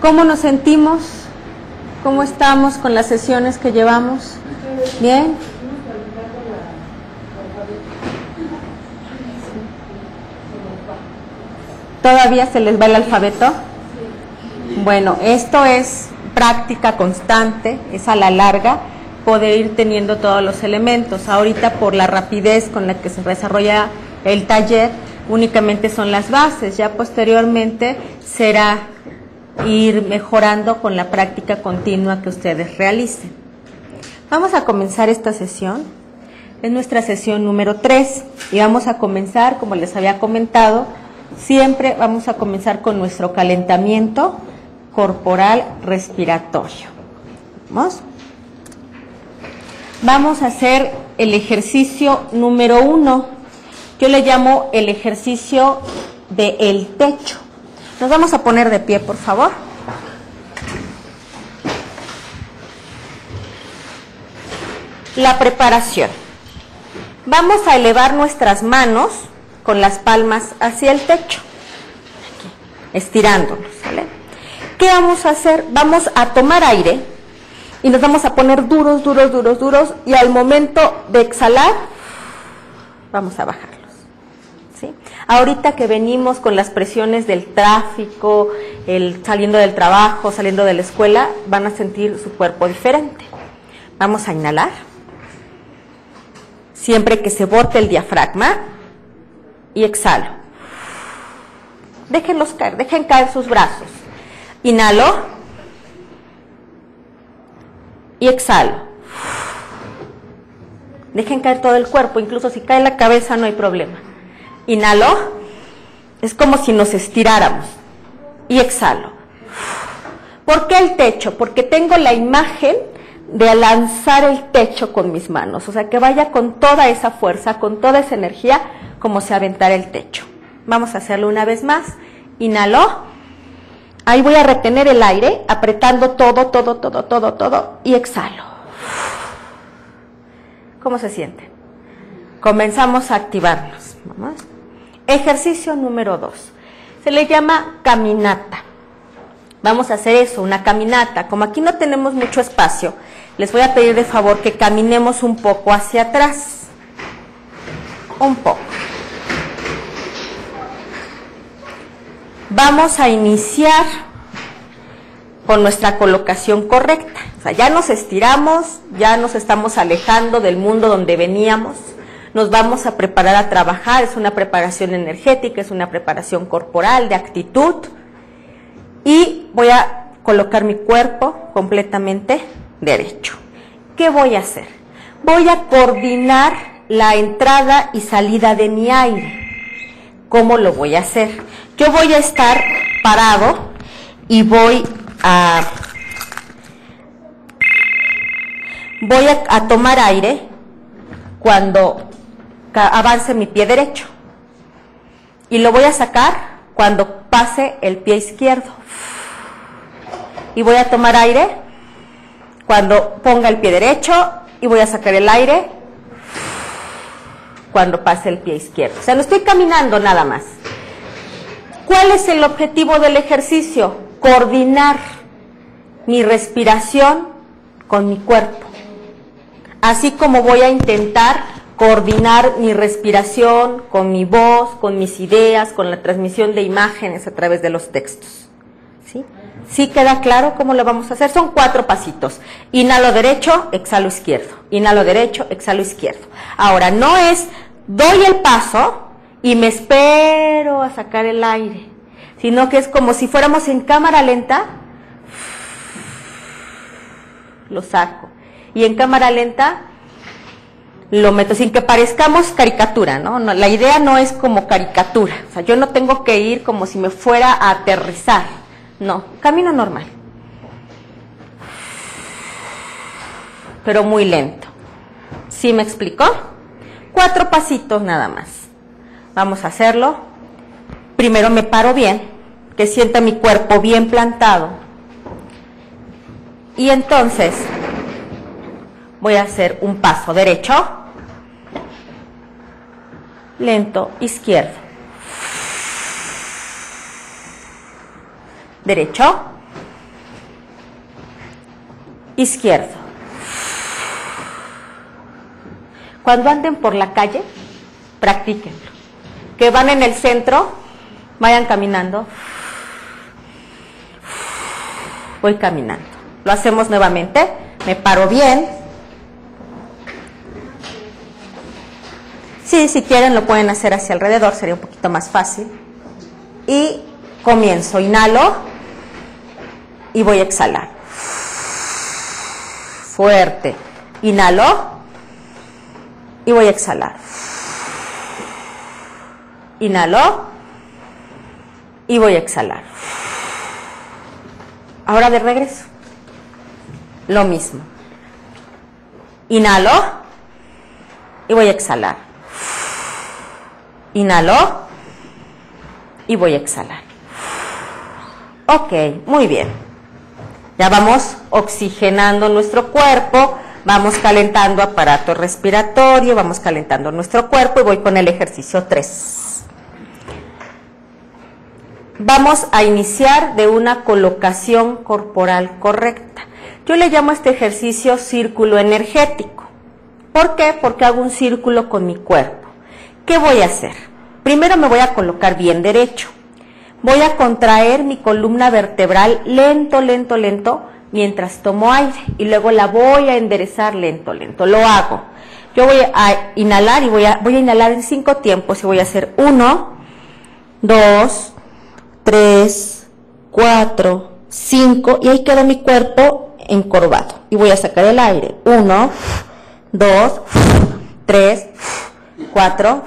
¿Cómo nos sentimos? ¿Cómo estamos con las sesiones que llevamos? ¿Bien? ¿Todavía se les va el alfabeto? Bueno, esto es práctica constante, es a la larga poder ir teniendo todos los elementos. Ahorita por la rapidez con la que se desarrolla el taller, únicamente son las bases, ya posteriormente será ir mejorando con la práctica continua que ustedes realicen. Vamos a comenzar esta sesión. Es nuestra sesión número 3 y vamos a comenzar, como les había comentado, siempre vamos a comenzar con nuestro calentamiento corporal respiratorio. ¿Vamos? Vamos a hacer el ejercicio número 1. Yo le llamo el ejercicio del el techo. Nos vamos a poner de pie, por favor. La preparación. Vamos a elevar nuestras manos con las palmas hacia el techo, estirándonos, ¿sale? ¿Qué vamos a hacer? Vamos a tomar aire y nos vamos a poner duros, duros, duros, duros y al momento de exhalar, vamos a bajarlos. Ahorita que venimos con las presiones del tráfico, el saliendo del trabajo, saliendo de la escuela, van a sentir su cuerpo diferente. Vamos a inhalar. Siempre que se bote el diafragma y exhalo. Déjenlos caer, dejen caer sus brazos. Inhalo y exhalo. Dejen caer todo el cuerpo, incluso si cae la cabeza no hay problema. Inhalo, es como si nos estiráramos. Y exhalo. ¿Por qué el techo? Porque tengo la imagen de lanzar el techo con mis manos, o sea, que vaya con toda esa fuerza, con toda esa energía, como si aventara el techo. Vamos a hacerlo una vez más. Inhalo. Ahí voy a retener el aire, apretando todo, todo, todo, todo, todo, y exhalo. ¿Cómo se siente? Comenzamos a activarnos. Vamos. Ejercicio número dos. Se le llama caminata. Vamos a hacer eso, una caminata. Como aquí no tenemos mucho espacio, les voy a pedir de favor que caminemos un poco hacia atrás. Un poco. Vamos a iniciar con nuestra colocación correcta. O sea, ya nos estiramos, ya nos estamos alejando del mundo donde veníamos, nos vamos a preparar a trabajar, es una preparación energética, es una preparación corporal, de actitud, y voy a colocar mi cuerpo completamente derecho. ¿Qué voy a hacer? Voy a coordinar la entrada y salida de mi aire. ¿Cómo lo voy a hacer? Yo voy a estar parado y voy a voy a, tomar aire cuando avance mi pie derecho y lo voy a sacar cuando pase el pie izquierdo y voy a tomar aire cuando ponga el pie derecho y voy a sacar el aire cuando pase el pie izquierdo. O sea, no estoy caminando nada más. ¿Cuál es el objetivo del ejercicio? Coordinar mi respiración con mi cuerpo. Así como voy a intentar coordinar mi respiración con mi voz, con mis ideas, con la transmisión de imágenes a través de los textos. ¿Sí? ¿Sí queda claro cómo lo vamos a hacer? Son cuatro pasitos. Inhalo derecho, exhalo izquierdo. Inhalo derecho, exhalo izquierdo. Ahora, no es doy el paso y me espero a sacar el aire, sino que es como si fuéramos en cámara lenta, lo saco. Y en cámara lenta lo meto sin que parezcamos caricatura, ¿no? ¿no? La idea no es como caricatura. O sea, yo no tengo que ir como si me fuera a aterrizar. No, camino normal. Pero muy lento. ¿Sí me explicó? Cuatro pasitos nada más. Vamos a hacerlo. Primero me paro bien, que sienta mi cuerpo bien plantado. Y entonces voy a hacer un paso derecho, lento, izquierdo. Derecho, izquierdo. Cuando anden por la calle, practíquenlo. Que van en el centro, vayan caminando. Voy caminando. Lo hacemos nuevamente. Me paro bien. Sí, si quieren lo pueden hacer hacia alrededor, sería un poquito más fácil. Y comienzo, inhalo y voy a exhalar. Fuerte. Inhalo y voy a exhalar. Inhalo y voy a exhalar. Ahora de regreso. Lo mismo. Inhalo y voy a exhalar. Inhalo y voy a exhalar. Ok, muy bien. Ya vamos oxigenando nuestro cuerpo, vamos calentando aparato respiratorio, vamos calentando nuestro cuerpo y voy con el ejercicio 3. Vamos a iniciar de una colocación corporal correcta. Yo le llamo a este ejercicio círculo energético. ¿Por qué? Porque hago un círculo con mi cuerpo. ¿Qué voy a hacer? Primero me voy a colocar bien derecho. Voy a contraer mi columna vertebral lento, lento, lento, mientras tomo aire y luego la voy a enderezar lento, lento. Lo hago. Yo voy a inhalar y voy a, voy a inhalar en cinco tiempos y voy a hacer uno, dos, tres, cuatro, cinco y ahí queda mi cuerpo encorvado. Y voy a sacar el aire. Uno, dos, tres, cuatro,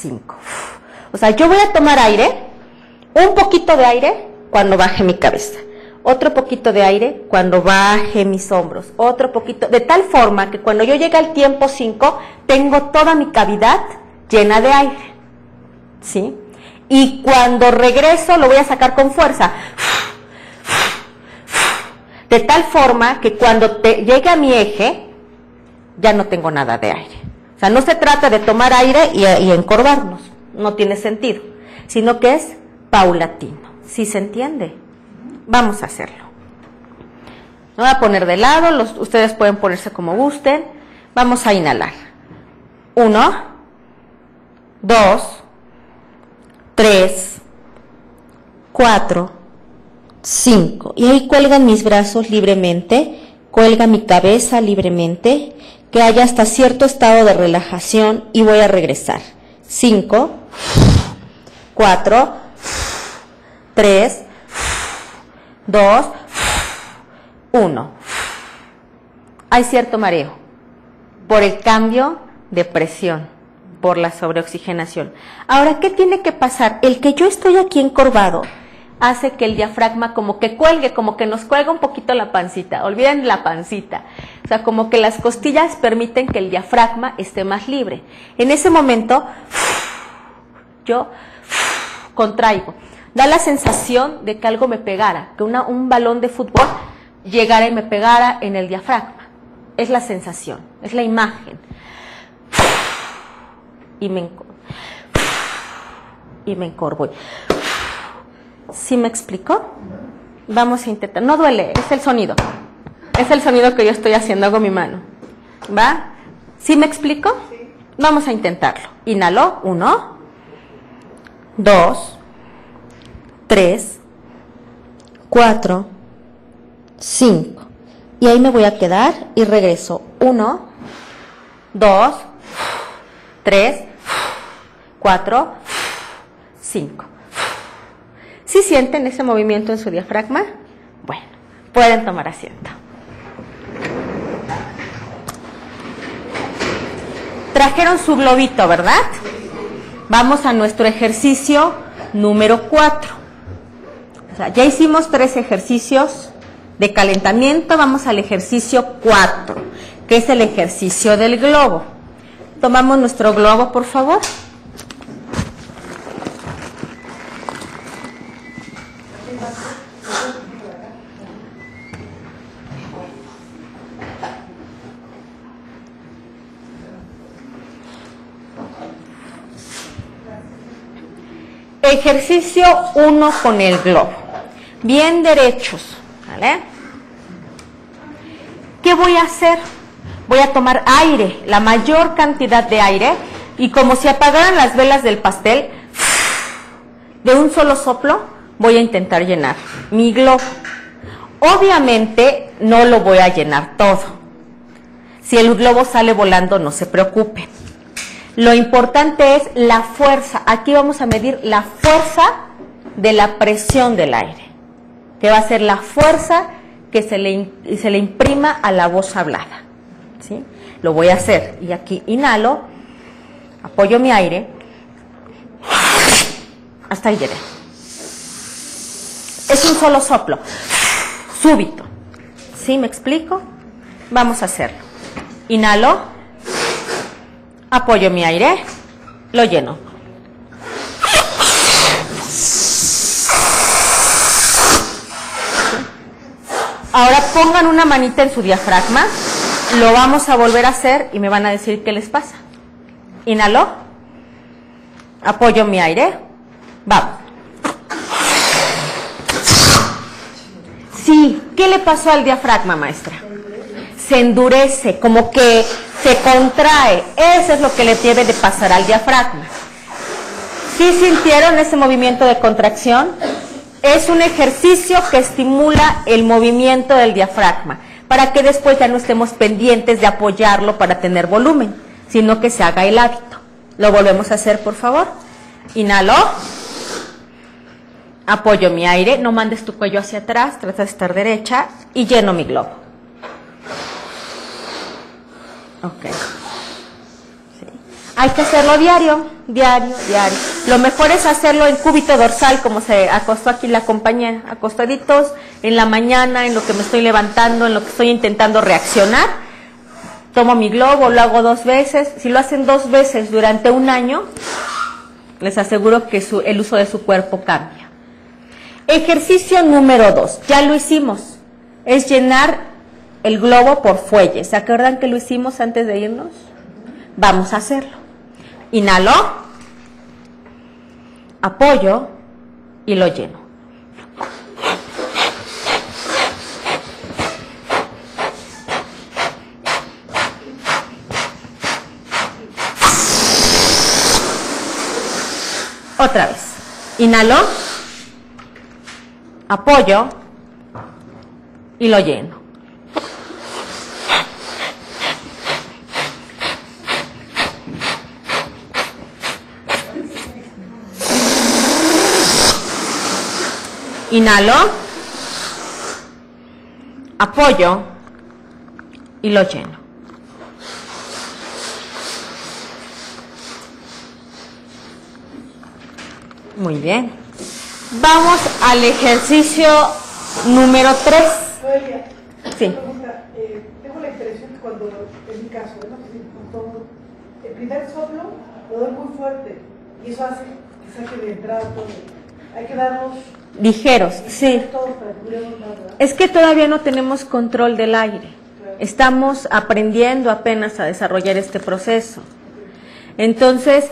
cinco. O sea, yo voy a tomar aire un poquito de aire cuando baje mi cabeza, otro poquito de aire cuando baje mis hombros, otro poquito, de tal forma que cuando yo llegue al tiempo 5, tengo toda mi cavidad llena de aire. ¿Sí? Y cuando regreso lo voy a sacar con fuerza. De tal forma que cuando te llegue a mi eje, ya no tengo nada de aire. O sea, no se trata de tomar aire y, encorvarnos, no tiene sentido, sino que es paulatino. ¿Sí se entiende? Vamos a hacerlo. Me voy a poner de lado, los, ustedes pueden ponerse como gusten. Vamos a inhalar. Uno, dos, tres, cuatro, cinco. Y ahí cuelgan mis brazos libremente, cuelga mi cabeza libremente, que haya hasta cierto estado de relajación y voy a regresar. Cinco, cuatro, 3, 2, 1. Hay cierto mareo por el cambio de presión, por la sobreoxigenación. Ahora, ¿qué tiene que pasar? El que yo estoy aquí encorvado hace que el diafragma como que cuelgue, como que nos cuelga un poquito la pancita. Olviden la pancita. O sea, como que las costillas permiten que el diafragma esté más libre. En ese momento, yo contraigo da la sensación de que algo me pegara, que un balón de fútbol llegara y me pegara en el diafragma. Es la sensación, es la imagen. Y me, y me encorvo. ¿Sí me explico? Vamos a intentar. No duele, es el sonido. Es el sonido que yo estoy haciendo con mi mano. ¿Va? ¿Sí me explico? Vamos a intentarlo. Inhalo. Uno. Dos. 3, 4, 5. Y ahí me voy a quedar y regreso. 1, 2, 3, 4, 5. ¿Sí sienten ese movimiento en su diafragma? Bueno, pueden tomar asiento. Trajeron su globito, ¿verdad? Vamos a nuestro ejercicio número 4 ya hicimos tres ejercicios de calentamiento, vamos al ejercicio 4, que es el ejercicio del globo. Tomamos nuestro globo, por favor. Ejercicio 1 con el globo bien derechos, ¿vale? ¿Qué voy a hacer? Voy a tomar aire, la mayor cantidad de aire, y como si apagaran las velas del pastel, de un solo soplo voy a intentar llenar mi globo. Obviamente no lo voy a llenar todo. Si el globo sale volando, no se preocupe. Lo importante es la fuerza. Aquí vamos a medir la fuerza de la presión del aire, que va a ser la fuerza que se le, se le imprima a la voz hablada. ¿sí? Lo voy a hacer. Y aquí inhalo, apoyo mi aire, hasta ahí llegué. Es un solo soplo, súbito. ¿Sí me explico? Vamos a hacerlo. Inhalo, apoyo mi aire, lo lleno. Ahora pongan una manita en su diafragma, lo vamos a volver a hacer y me van a decir qué les pasa. Inhalo, apoyo mi aire, vamos. Sí, ¿qué le pasó al diafragma, maestra? Se endurece, como que se contrae. Eso es lo que le debe de pasar al diafragma. ¿Sí sintieron ese movimiento de contracción? Es un ejercicio que estimula el movimiento del diafragma, para que después ya no estemos pendientes de apoyarlo para tener volumen, sino que se haga el hábito. Lo volvemos a hacer, por favor. Inhalo. Apoyo mi aire, no mandes tu cuello hacia atrás, trata de estar derecha y lleno mi globo. Ok. Hay que hacerlo diario, diario, diario. Lo mejor es hacerlo en cúbito dorsal, como se acostó aquí la compañera, acostaditos en la mañana, en lo que me estoy levantando, en lo que estoy intentando reaccionar. Tomo mi globo, lo hago dos veces. Si lo hacen dos veces durante un año, les aseguro que el uso de su cuerpo cambia. Ejercicio número dos, ya lo hicimos, es llenar el globo por fuelle. ¿Se acuerdan que lo hicimos antes de irnos? Vamos a hacerlo. Inhalo, apoyo y lo lleno. Otra vez. Inhalo, apoyo y lo lleno. Inhalo, apoyo y lo lleno. Muy bien. Vamos al ejercicio número 3. Sí. Tengo la impresión que cuando, en mi caso, el primer soplo lo doy muy fuerte y eso hace que saque de entrada todo. Hay que darnos ligeros, sí. Es que todavía no tenemos control del aire. Estamos aprendiendo apenas a desarrollar este proceso. Entonces,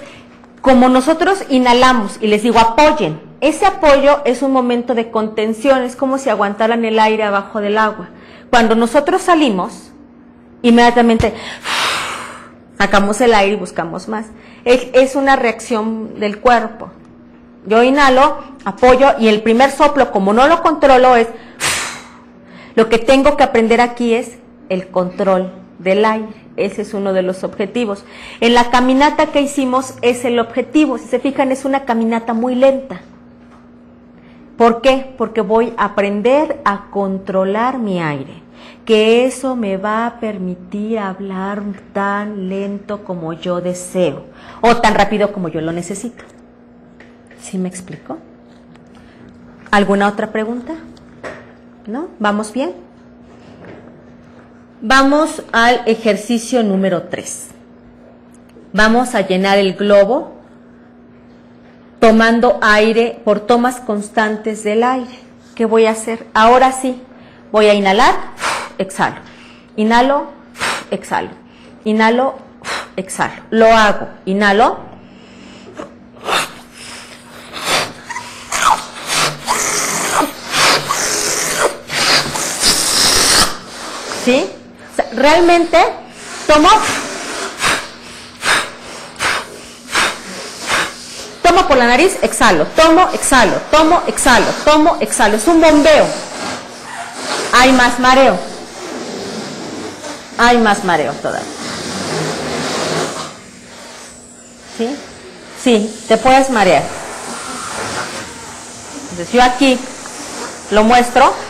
como nosotros inhalamos y les digo apoyen, ese apoyo es un momento de contención, es como si aguantaran el aire abajo del agua. Cuando nosotros salimos, inmediatamente sacamos el aire y buscamos más. Es, una reacción del cuerpo. Yo inhalo, apoyo y el primer soplo, como no lo controlo, es... Lo que tengo que aprender aquí es el control del aire. Ese es uno de los objetivos. En la caminata que hicimos es el objetivo. Si se fijan, es una caminata muy lenta. ¿Por qué? Porque voy a aprender a controlar mi aire, que eso me va a permitir hablar tan lento como yo deseo o tan rápido como yo lo necesito. ¿Sí me explico? ¿Alguna otra pregunta? ¿No? ¿Vamos bien? Vamos al ejercicio número 3. Vamos a llenar el globo tomando aire por tomas constantes del aire. ¿Qué voy a hacer? Ahora sí, voy a inhalar, exhalo. Inhalo, exhalo. Inhalo, exhalo. Lo hago. Inhalo. ¿Sí? realmente tomo, tomo por la nariz, exhalo, tomo, exhalo, tomo, exhalo, tomo, exhalo. Es un bombeo. Hay más mareo. Hay más mareo todavía. ¿Sí? Sí, te puedes marear. Entonces yo aquí lo muestro.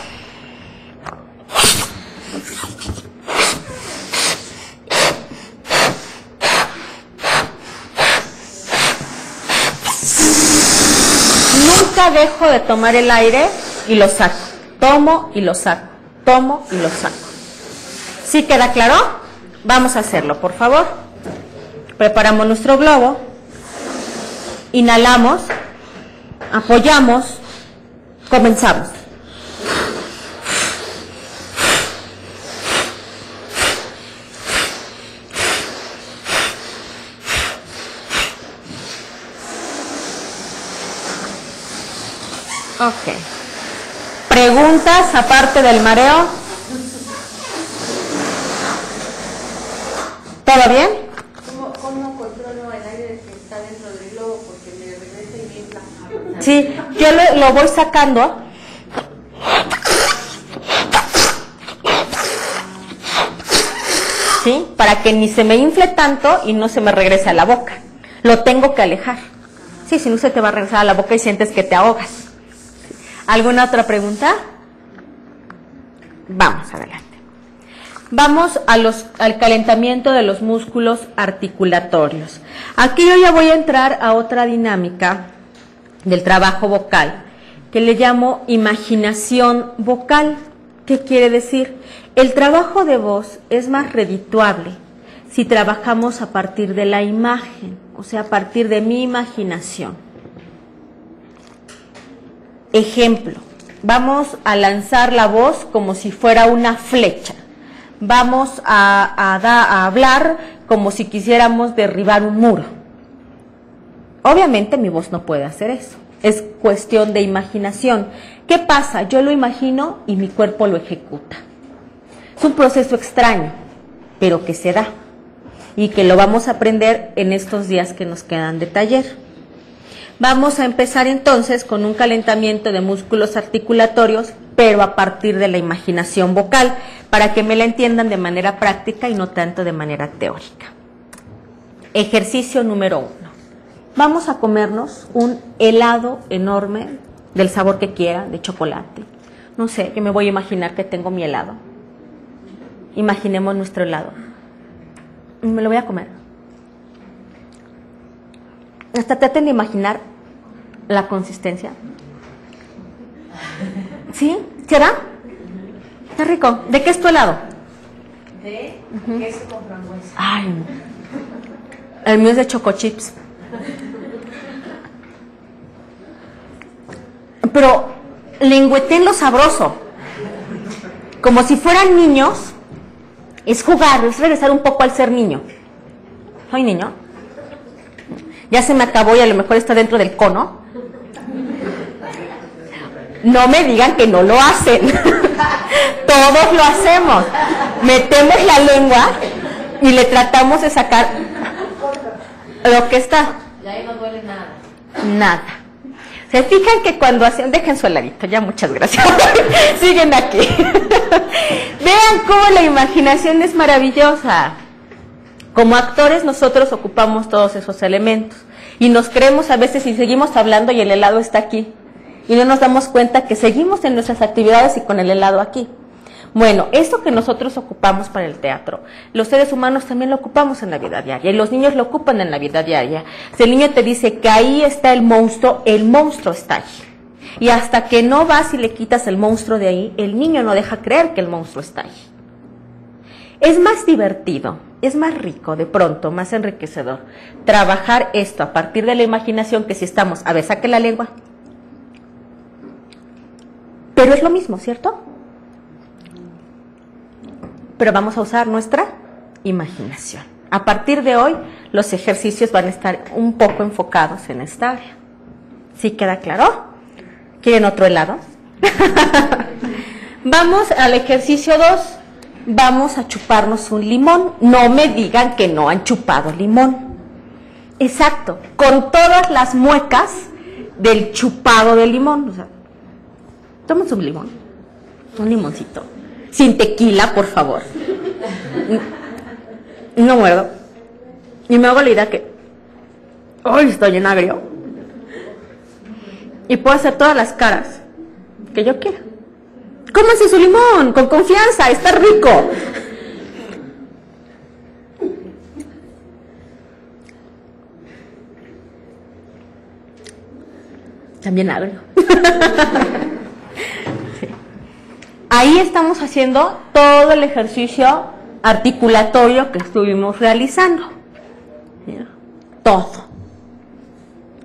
Dejo de tomar el aire y lo saco. Tomo y lo saco. Tomo y lo saco. ¿Sí queda claro? Vamos a hacerlo, por favor. Preparamos nuestro globo. Inhalamos. Apoyamos. Comenzamos. Ok. ¿Preguntas aparte del mareo? ¿Todo bien? ¿Cómo, ¿Cómo controlo el aire que está dentro del globo? Porque me regresa y me infla. Sí, yo lo, lo voy sacando. ¿Sí? Para que ni se me infle tanto y no se me regrese a la boca. Lo tengo que alejar. Sí, si no se te va a regresar a la boca y sientes que te ahogas. ¿Alguna otra pregunta? Vamos adelante. Vamos al calentamiento de los músculos articulatorios. Aquí yo ya voy a entrar a otra dinámica del trabajo vocal que le llamo imaginación vocal. ¿Qué quiere decir? El trabajo de voz es más redituable si trabajamos a partir de la imagen, o sea, a partir de mi imaginación. Ejemplo, vamos a lanzar la voz como si fuera una flecha. Vamos a, hablar como si quisiéramos derribar un muro. Obviamente mi voz no puede hacer eso. Es cuestión de imaginación. ¿Qué pasa? Yo lo imagino y mi cuerpo lo ejecuta. Es un proceso extraño, pero que se da y que lo vamos a aprender en estos días que nos quedan de taller. Vamos a empezar entonces con un calentamiento de músculos articulatorios, pero a partir de la imaginación vocal, para que me la entiendan de manera práctica y no tanto de manera teórica. Ejercicio número uno. Vamos a comernos un helado enorme del sabor que quiera, de chocolate. No sé, yo me voy a imaginar que tengo mi helado. Imaginemos nuestro helado. Me lo voy a comer. Hasta traten de imaginar la consistencia. ¿Sí? ¿Será? Está rico. ¿De qué es tu helado? De queso con frambuesa. Ay, el mío es de choco chips. Pero lengüetenlo sabroso. Como si fueran niños, es jugar, es regresar un poco al ser niño. ¿Soy niño? Ya se me acabó y a lo mejor está dentro del cono. No me digan que no lo hacen. Todos lo hacemos. Metemos la lengua y le tratamos de sacar lo que está. Y ahí no duele nada. Nada. Se fijan que cuando hacen, dejen su heladito, ya muchas gracias. Siguen aquí. Vean cómo la imaginación es maravillosa. Como actores nosotros ocupamos todos esos elementos y nos creemos a veces y seguimos hablando y el helado está aquí y no nos damos cuenta que seguimos en nuestras actividades y con el helado aquí. Bueno, eso que nosotros ocupamos para el teatro, los seres humanos también lo ocupamos en la vida diaria y los niños lo ocupan en la vida diaria. Si el niño te dice que ahí está el monstruo, el monstruo está ahí. Y hasta que no vas y le quitas el monstruo de ahí, el niño no deja creer que el monstruo está ahí. Es más divertido, es más rico de pronto, más enriquecedor trabajar esto a partir de la imaginación que si estamos, a ver, saque la lengua. Pero es lo mismo, ¿cierto? Pero vamos a usar nuestra imaginación. A partir de hoy, los ejercicios van a estar un poco enfocados en esta área. ¿Sí queda claro? ¿Quieren otro helado? Vamos al ejercicio 2. Vamos a chuparnos un limón. No me digan que no han chupado limón. Exacto, con todas las muecas del chupado de limón. O sea, un limón, un limoncito. Sin tequila, por favor. No muerdo. Y me hago la idea que, hoy estoy en agrio. Y puedo hacer todas las caras que yo quiera. Cómase su limón, con confianza, está rico. También agrio. Ahí estamos haciendo todo el ejercicio articulatorio que estuvimos realizando. Todo.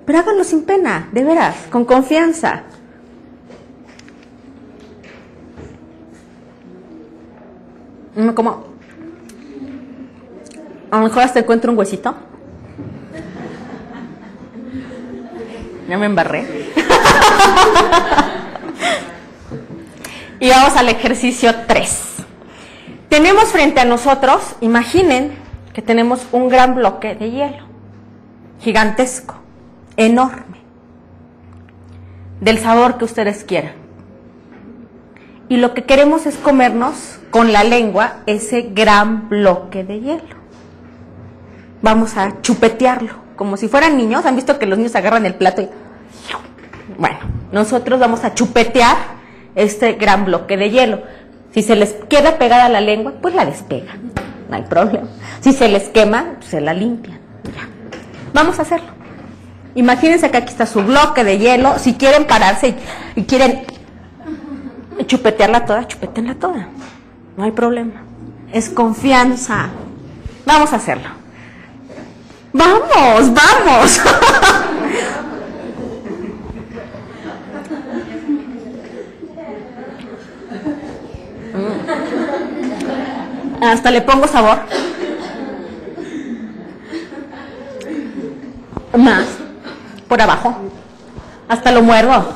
Pero háganlo sin pena, de veras, con confianza. Como, a lo mejor hasta encuentro un huesito. Ya me embarré. y vamos al ejercicio 3. Tenemos frente a nosotros, imaginen que tenemos un gran bloque de hielo, gigantesco, enorme, del sabor que ustedes quieran. Y lo que queremos es comernos con la lengua ese gran bloque de hielo. Vamos a chupetearlo, como si fueran niños. ¿Han visto que los niños agarran el plato y... Bueno, nosotros vamos a chupetear este gran bloque de hielo. Si se les queda pegada la lengua, pues la despegan, no hay problema. Si se les quema, se la limpian. Ya. Vamos a hacerlo. Imagínense que aquí está su bloque de hielo. Si quieren pararse y, quieren chupetearla toda, chupetenla toda. No hay problema. Es confianza. Vamos a hacerlo. Vamos, vamos. Hasta le pongo sabor. Más. Por abajo. Hasta lo muerdo.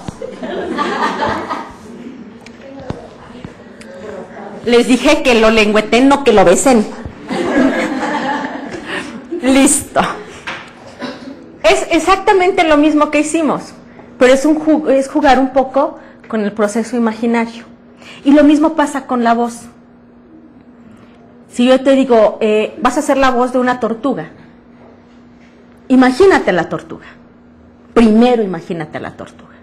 Les dije que lo lengüeten, no que lo besen. Listo. Es exactamente lo mismo que hicimos, pero es, jugar un poco con el proceso imaginario. Y lo mismo pasa con la voz. Si yo te digo, eh, vas a hacer la voz de una tortuga, imagínate la tortuga. Primero imagínate la tortuga.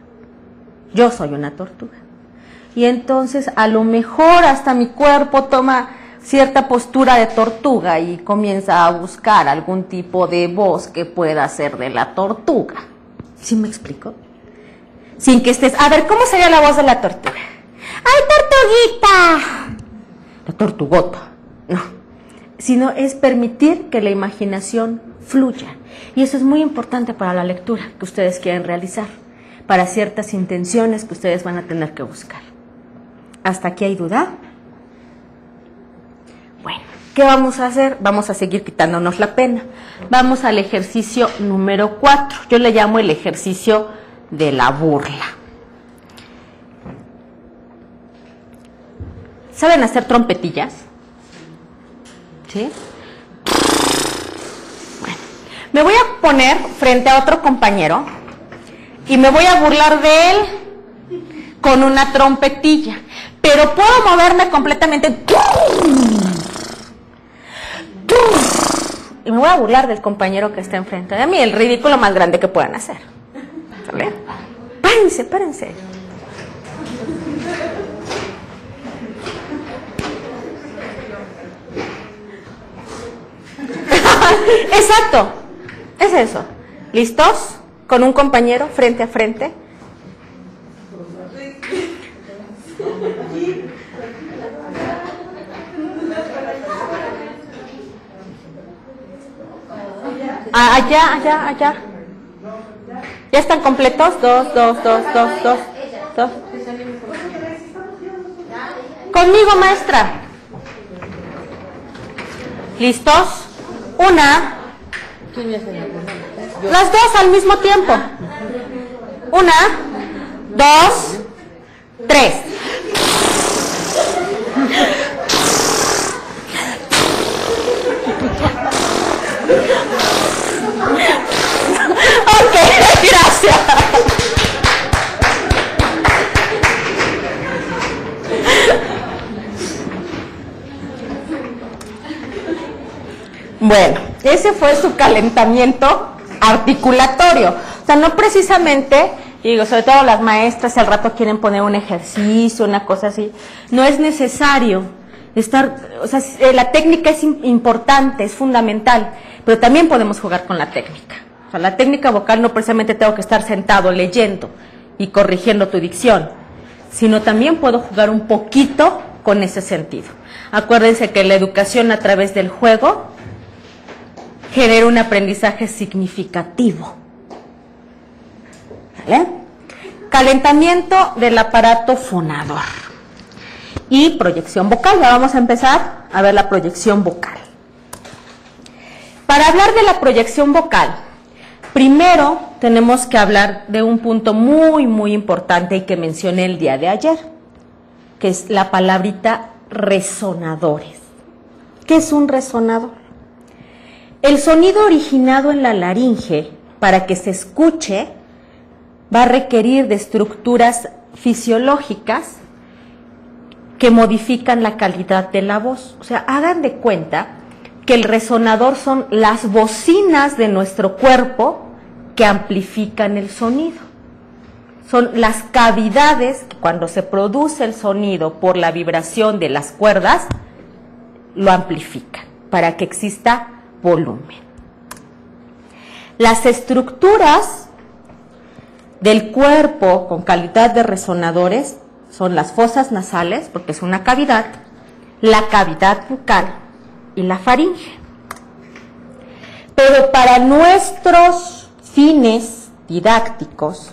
Yo soy una tortuga. Y entonces a lo mejor hasta mi cuerpo toma cierta postura de tortuga y comienza a buscar algún tipo de voz que pueda ser de la tortuga. ¿Sí me explico? Sin que estés, a ver, ¿cómo sería la voz de la tortuga? ¡Ay, tortuguita! La tortugota. No, sino es permitir que la imaginación fluya. Y eso es muy importante para la lectura que ustedes quieren realizar, para ciertas intenciones que ustedes van a tener que buscar. ¿Hasta aquí hay duda? Bueno, ¿qué vamos a hacer? Vamos a seguir quitándonos la pena. Vamos al ejercicio número 4. Yo le llamo el ejercicio de la burla. ¿Saben hacer trompetillas? ¿Sí? Bueno, me voy a poner frente a otro compañero y me voy a burlar de él con una trompetilla, pero puedo moverme completamente y me voy a burlar del compañero que está enfrente de mí, el ridículo más grande que puedan hacer. ¿Sale? Párense, párense. Exacto, es eso. ¿Listos? Con un compañero frente a frente. Ah, allá, allá, allá. ¿Ya están completos? Dos, dos, dos, dos, dos, dos. Conmigo, maestra. ¿Listos? Una. Las dos al mismo tiempo. Una, dos, tres. Gracias. Bueno, ese fue su calentamiento articulatorio. O sea, no precisamente, digo, sobre todo las maestras al rato quieren poner un ejercicio, una cosa así. No es necesario estar, o sea, eh, la técnica es importante, es fundamental, pero también podemos jugar con la técnica. La técnica vocal no precisamente tengo que estar sentado leyendo y corrigiendo tu dicción, sino también puedo jugar un poquito con ese sentido. Acuérdense que la educación a través del juego genera un aprendizaje significativo. ¿Vale? Calentamiento del aparato fonador y proyección vocal. Ya vamos a empezar a ver la proyección vocal. Para hablar de la proyección vocal, primero tenemos que hablar de un punto muy, muy importante y que mencioné el día de ayer, que es la palabrita resonadores. ¿Qué es un resonador? El sonido originado en la laringe, para que se escuche, va a requerir de estructuras fisiológicas que modifican la calidad de la voz. O sea, hagan de cuenta que el resonador son las bocinas de nuestro cuerpo que amplifican el sonido. Son las cavidades que cuando se produce el sonido por la vibración de las cuerdas, lo amplifican para que exista volumen. Las estructuras del cuerpo con calidad de resonadores son las fosas nasales, porque es una cavidad, la cavidad bucal y la faringe. Pero para nuestros fines didácticos,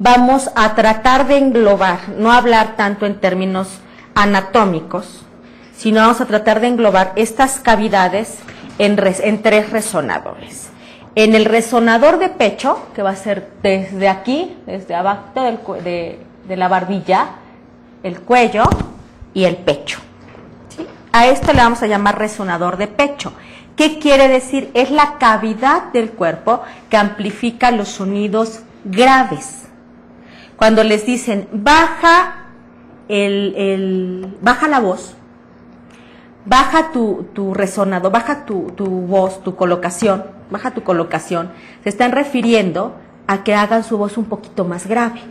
vamos a tratar de englobar, no hablar tanto en términos anatómicos, sino vamos a tratar de englobar estas cavidades en, tres resonadores. En el resonador de pecho, que va a ser desde aquí, desde abajo de, la barbilla, el cuello y el pecho. A esto le vamos a llamar resonador de pecho. ¿Qué quiere decir? Es la cavidad del cuerpo que amplifica los sonidos graves. Cuando les dicen baja, el, baja la voz, baja tu, tu resonado, baja tu, tu, voz, tu colocación, baja tu colocación, se están refiriendo a que hagan su voz un poquito más grave.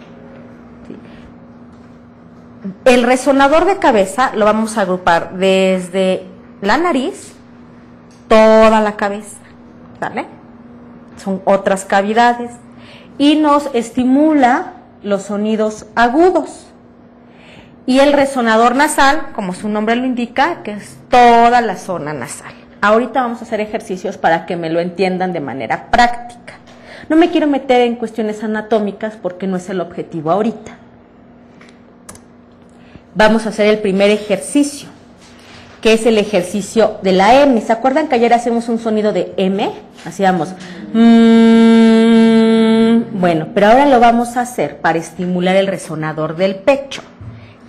El resonador de cabeza lo vamos a agrupar desde la nariz, toda la cabeza, ¿vale? Son otras cavidades y nos estimula los sonidos agudos. Y el resonador nasal, como su nombre lo indica, que es toda la zona nasal. Ahorita vamos a hacer ejercicios para que me lo entiendan de manera práctica. No me quiero meter en cuestiones anatómicas porque no es el objetivo ahorita. Vamos a hacer el primer ejercicio, que es el ejercicio de la M. ¿Se acuerdan que ayer hacemos un sonido de M? Hacíamos... Mm, bueno, pero ahora lo vamos a hacer para estimular el resonador del pecho.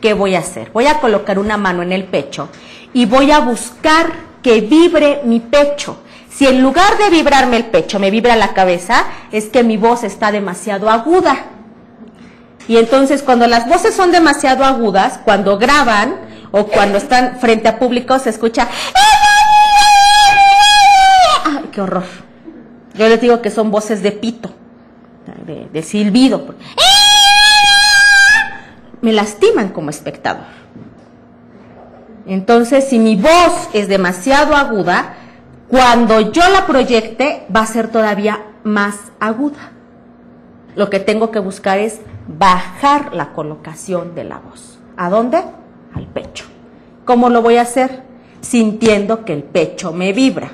¿qué voy a hacer? Voy a colocar una mano en el pecho y voy a buscar que vibre mi pecho. Si en lugar de vibrarme el pecho me vibra la cabeza, es que mi voz está demasiado aguda. Y entonces cuando las voces son demasiado agudas, cuando graban o cuando están frente a público, se escucha... ¡Ay, qué horror! Yo les digo que son voces de pito, de, de silbido me lastiman como espectador. Entonces, si mi voz es demasiado aguda, cuando yo la proyecte va a ser todavía más aguda. Lo que tengo que buscar es bajar la colocación de la voz. ¿A dónde? Al pecho. ¿Cómo lo voy a hacer? Sintiendo que el pecho me vibra.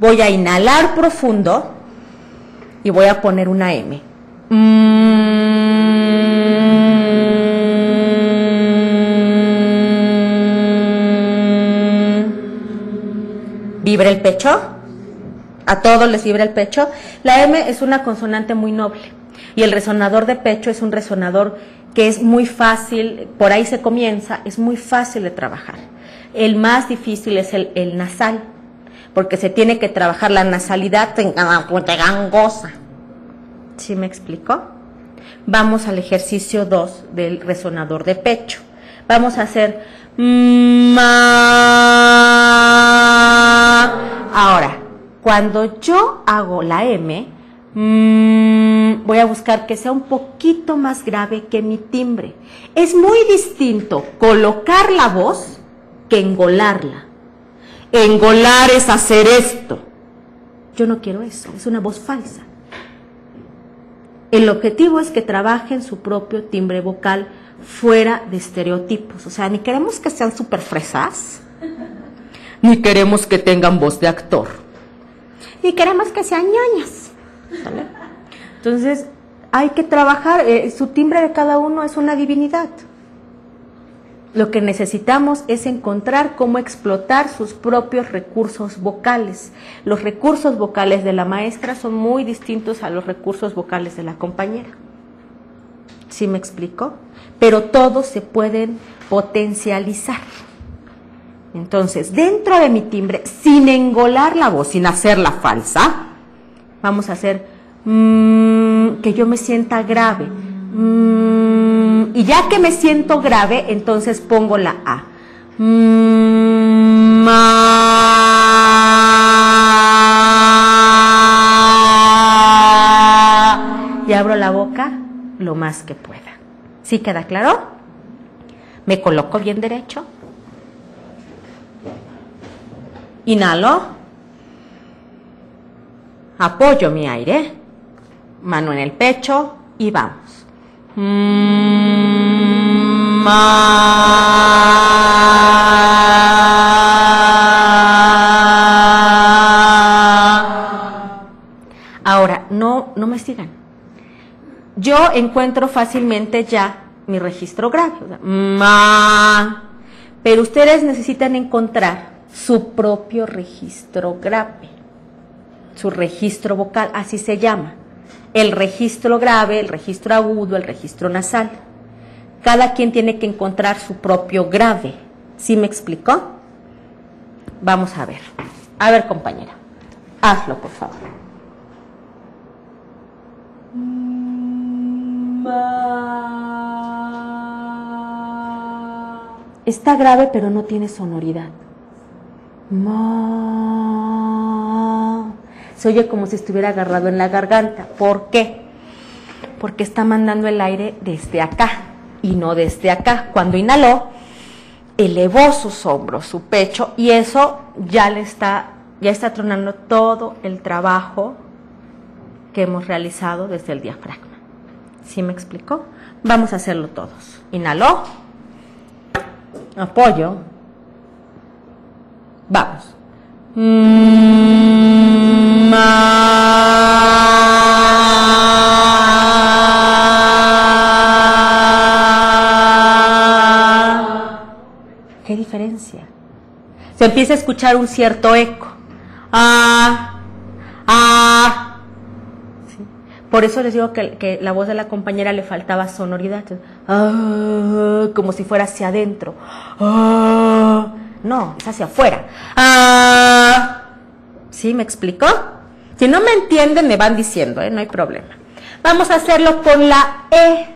Voy a inhalar profundo y voy a poner una M. vibra el pecho, a todos les vibra el pecho. La M es una consonante muy noble y el resonador de pecho es un resonador que es muy fácil, por ahí se comienza, es muy fácil de trabajar. El más difícil es el, nasal, porque se tiene que trabajar la nasalidad gangosa. ¿Sí me explicó? Vamos al ejercicio 2 del resonador de pecho. Vamos a hacer ma. Ahora, cuando yo hago la M, voy a buscar que sea un poquito más grave que mi timbre. Es muy distinto colocar la voz que engolarla. Engolar es hacer esto. Yo no quiero eso, es una voz falsa. El objetivo es que trabajen su propio timbre vocal fuera de estereotipos. O sea, ni queremos que sean súper fresas, ni queremos que tengan voz de actor, ni queremos que sean ñoñas. ¿vale? Entonces, hay que trabajar, eh, su timbre de cada uno es una divinidad. Lo que necesitamos es encontrar cómo explotar sus propios recursos vocales. Los recursos vocales de la maestra son muy distintos a los recursos vocales de la compañera. ¿Sí me explico? Pero todos se pueden potencializar. Entonces, dentro de mi timbre, sin engolar la voz, sin hacerla falsa, vamos a hacer mm, que yo me sienta grave. Mm, y ya que me siento grave, entonces pongo la A. Mm, y abro la boca lo más que pueda. ¿Sí queda claro? Me coloco bien derecho. Inhalo. Apoyo mi aire. Mano en el pecho y vamos. Ahora, no, no me sigan. Yo encuentro fácilmente ya mi registro grave. ma, pero ustedes necesitan encontrar su propio registro grave, su registro vocal, así se llama. El registro grave, el registro agudo, el registro nasal. Cada quien tiene que encontrar su propio grave. ¿Sí me explicó? Vamos a ver. A ver, compañera. Hazlo, por favor. Está grave, pero no tiene sonoridad. Se oye como si estuviera agarrado en la garganta. ¿Por qué? Porque está mandando el aire desde acá y no desde acá. Cuando inhaló, elevó sus hombros, su pecho, y eso ya le está, ya está tronando todo el trabajo que hemos realizado desde el diafragma. ¿Sí me explicó? Vamos a hacerlo todos. Inhaló apoyo. Vamos. ¿Qué diferencia? Se empieza a escuchar un cierto eco. Ah, ah, por eso les digo que, la voz de la compañera le faltaba sonoridad. Ah, como si fuera hacia adentro. Ah, no, es hacia afuera. Ah, ¿Sí me explicó? Si no me entienden, me van diciendo, ¿eh? no hay problema. Vamos a hacerlo con la E.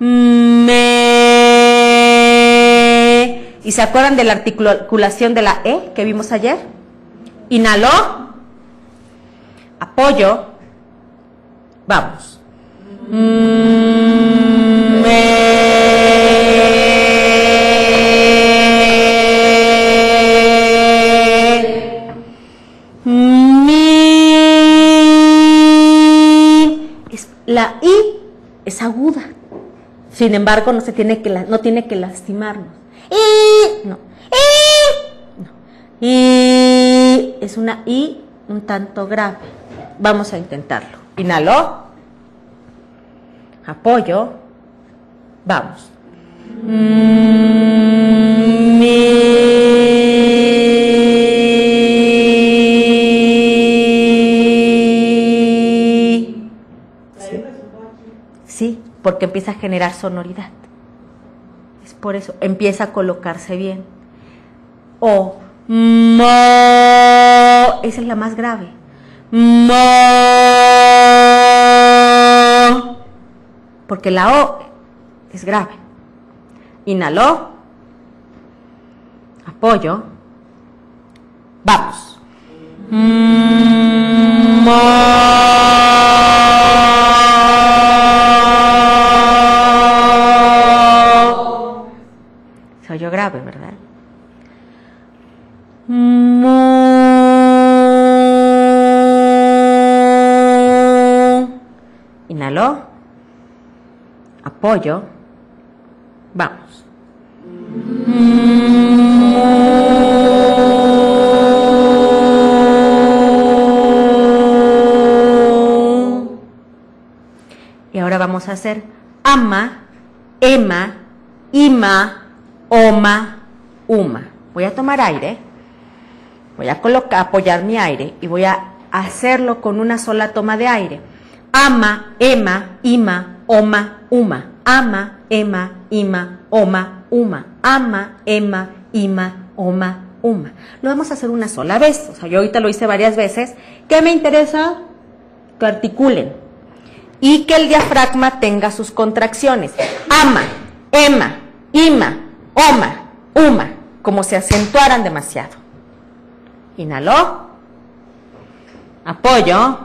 Me. ¿Y se acuerdan de la articulación de la E que vimos ayer? Inhaló. Apoyo Vamos. I es aguda. Sin embargo, no se tiene que no tiene que lastimarnos. I, no. I, no. I es una I un tanto grave. Vamos a intentarlo. Inhaló. Apoyo. Vamos. Sí. Porque empieza a generar sonoridad. Es por eso, empieza a colocarse bien. O, mo, esa es la más grave. Mo porque la O es grave. Inhaló, apoyo, vamos. Se Apoyo. Vamos. Y ahora vamos a hacer ama, ema, ima, oma, uma. Voy a tomar aire, voy a colocar, apoyar mi aire y voy a hacerlo con una sola toma de aire. Ama, ema, ima, oma, uma. Ama, ema, ima, oma, uma. Ama, ema, ima, oma, uma. Lo vamos a hacer una sola vez. O sea, yo ahorita lo hice varias veces. ¿Qué me interesa? Que articulen. Y que el diafragma tenga sus contracciones. Ama, ema, ima, oma, uma. Como se acentuaran demasiado. Inhaló. Apoyo.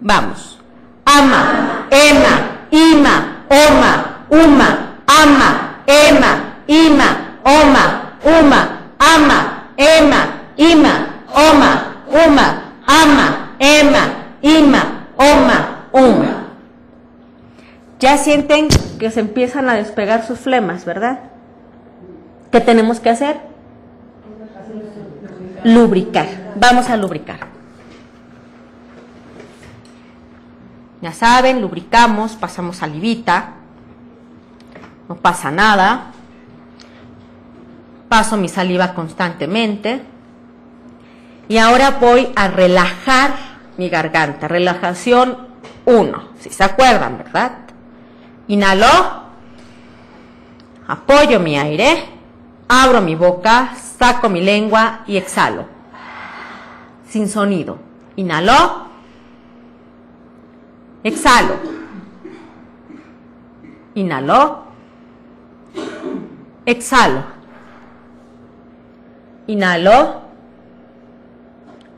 Vamos. Ama, ema, ima, oma, uma, ama, ema, ima, oma, uma, ama, ema, ima, oma, uma, ama, ema, ima, oma, uma. Ya sienten que se empiezan a despegar sus flemas, ¿verdad? ¿Qué tenemos que hacer? Lubricar. Vamos a lubricar. Ya saben, lubricamos, pasamos salivita, no pasa nada. Paso mi saliva constantemente. Y ahora voy a relajar mi garganta. Relajación 1, si se acuerdan, ¿verdad? Inhalo, apoyo mi aire, abro mi boca, saco mi lengua y exhalo. Sin sonido. Inhalo. Exhalo. Inhalo. Exhalo. Inhalo.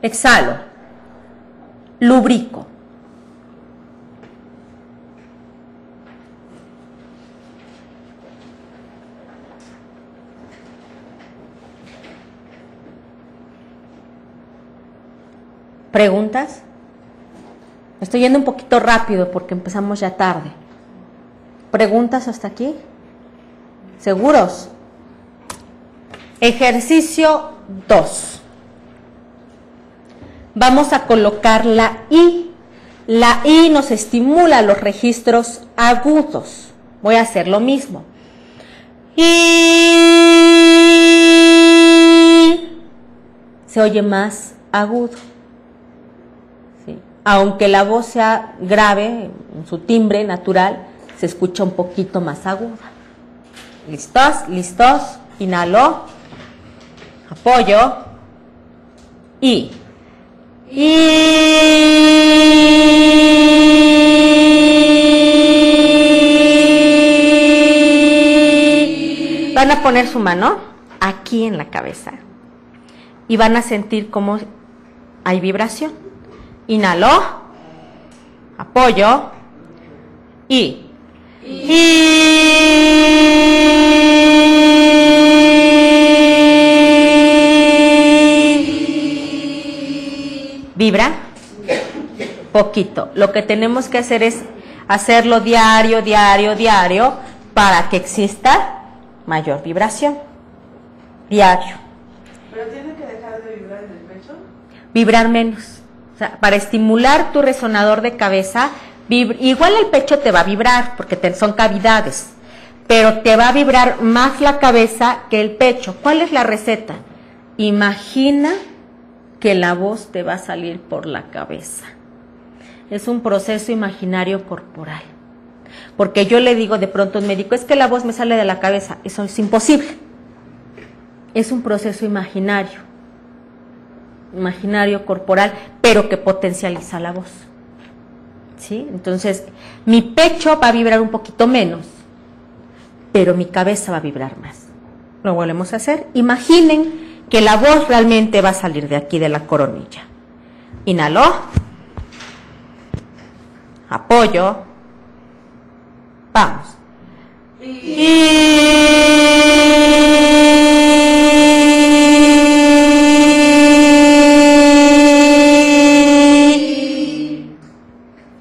Exhalo. Lubrico. ¿Preguntas? Estoy yendo un poquito rápido porque empezamos ya tarde. ¿Preguntas hasta aquí? ¿Seguros? Ejercicio 2. Vamos a colocar la I. La I nos estimula los registros agudos. Voy a hacer lo mismo. I. Se oye más agudo aunque la voz sea grave, su timbre natural, se escucha un poquito más aguda. ¿Listos? ¿Listos? Inhalo. Apoyo. Y. Y. Van a poner su mano aquí en la cabeza y van a sentir cómo hay vibración. Inhalo, apoyo y, vibra poquito. Lo que tenemos que hacer es hacerlo diario, diario, diario para que exista mayor vibración. Diario. ¿Pero tiene que dejar de vibrar en el pecho? Vibrar menos para estimular tu resonador de cabeza, igual el pecho te va a vibrar porque son cavidades, pero te va a vibrar más la cabeza que el pecho. ¿Cuál es la receta? Imagina que la voz te va a salir por la cabeza. Es un proceso imaginario corporal. Porque yo le digo de pronto a un médico, es que la voz me sale de la cabeza. Eso es imposible. Es un proceso imaginario imaginario corporal, pero que potencializa la voz. ¿Sí? Entonces, mi pecho va a vibrar un poquito menos, pero mi cabeza va a vibrar más. Lo volvemos a hacer. Imaginen que la voz realmente va a salir de aquí, de la coronilla. Inhalo. Apoyo. Vamos.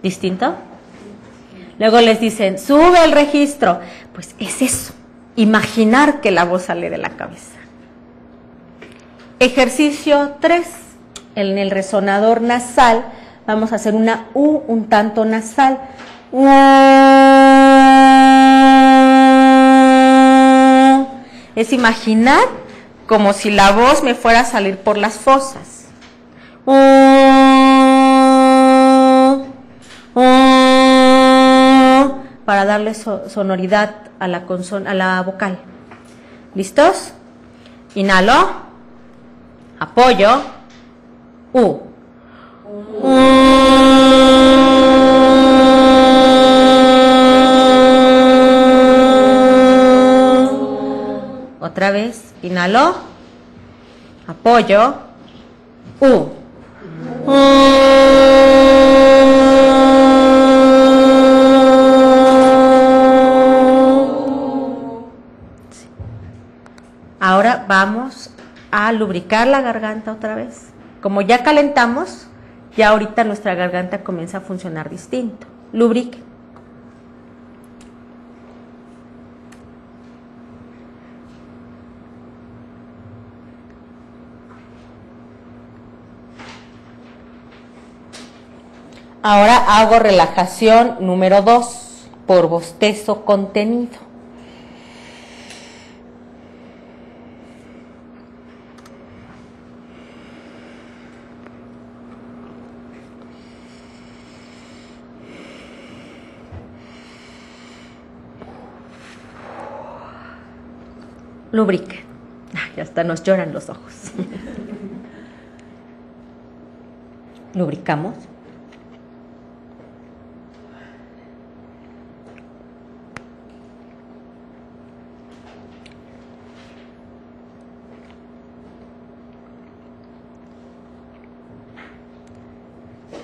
¿Distinto? Luego les dicen, sube el registro. Pues es eso, imaginar que la voz sale de la cabeza. Ejercicio 3. En el resonador nasal vamos a hacer una U un tanto nasal. Es imaginar como si la voz me fuera a salir por las fosas. Para darle sonoridad a la, a la vocal. ¿Listos? Inhalo. Apoyo. U. Otra vez, inhalo, apoyo, U. lubricar la garganta otra vez. Como ya calentamos, ya ahorita nuestra garganta comienza a funcionar distinto. Lubrique. Ahora hago relajación número 2 por bostezo contenido. Lubrique. Ya hasta nos lloran los ojos. Lubricamos.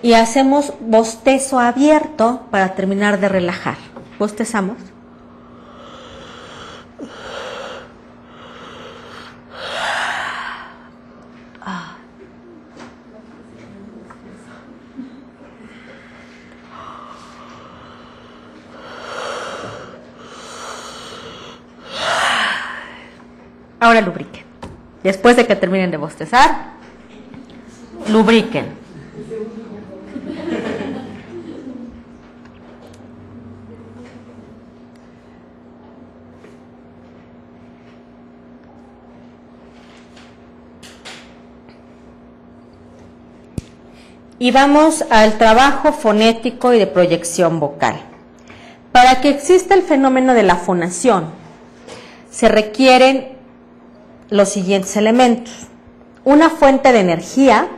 y hacemos bostezo abierto para terminar de relajar. Bostezamos. Ahora lubriquen. Después de que terminen de bostezar, lubriquen. Y vamos al trabajo fonético y de proyección vocal. Para que exista el fenómeno de la fonación, se requieren los siguientes elementos. Una fuente de energía,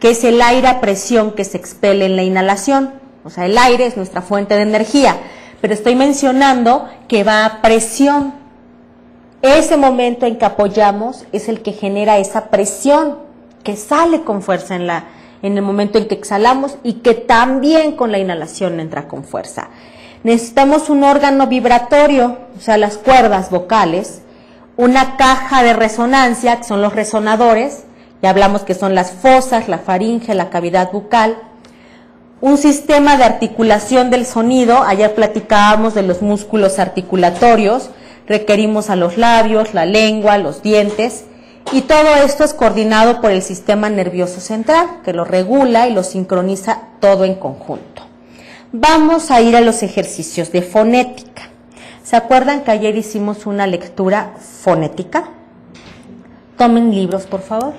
que es el aire a presión que se expele en la inhalación. O sea, el aire es nuestra fuente de energía, pero estoy mencionando que va a presión. Ese momento en que apoyamos es el que genera esa presión que sale con fuerza en la, en el momento en que exhalamos y que también con la inhalación entra con fuerza. Necesitamos un órgano vibratorio, o sea, las cuerdas vocales, una caja de resonancia, que son los resonadores, ya hablamos que son las fosas, la faringe, la cavidad bucal, un sistema de articulación del sonido, ayer platicábamos de los músculos articulatorios, requerimos a los labios, la lengua, los dientes, y todo esto es coordinado por el sistema nervioso central, que lo regula y lo sincroniza todo en conjunto. Vamos a ir a los ejercicios de fonética. ¿Se acuerdan que ayer hicimos una lectura fonética? Tomen libros, por favor.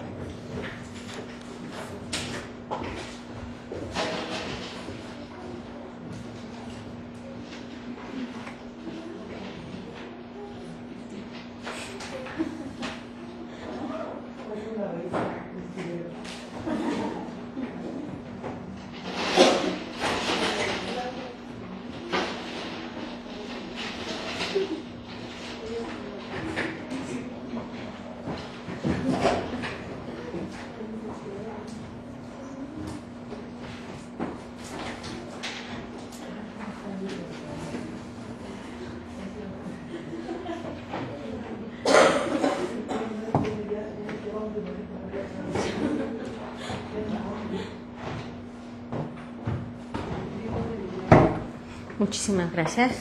Gracias.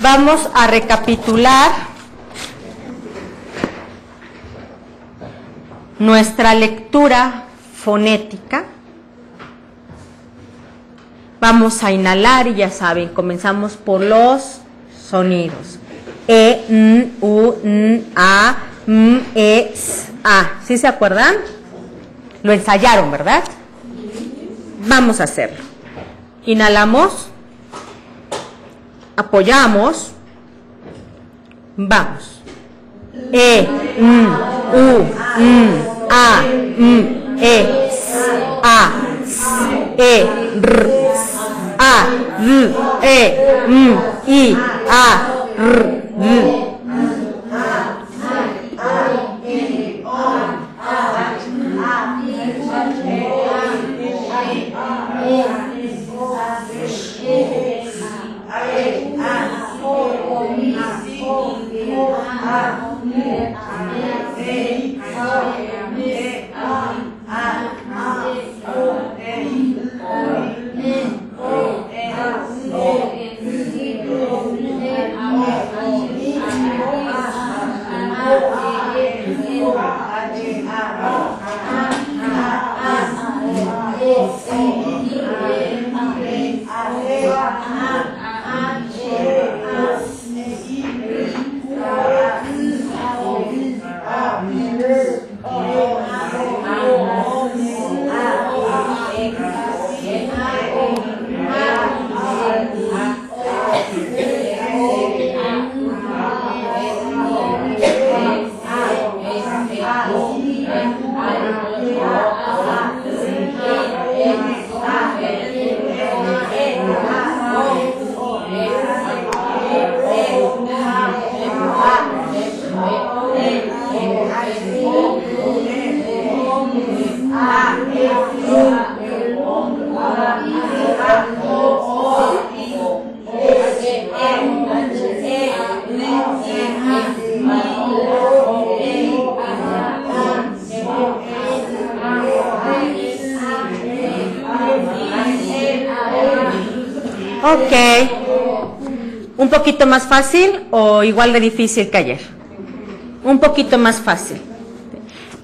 Vamos a recapitular nuestra lectura fonética. Vamos a inhalar y ya saben, comenzamos por los sonidos. E, N, U, N, A, M, E, S, A. ¿Sí se acuerdan? Lo ensayaron, ¿verdad? Vamos a hacerlo. Inhalamos. Apoyamos. Vamos. E, N, U, N, A, M, E, S, A, S, E, R, A, V, E, M, I, A, R, V. Ok. Más fácil o igual de difícil que ayer? Un poquito más fácil.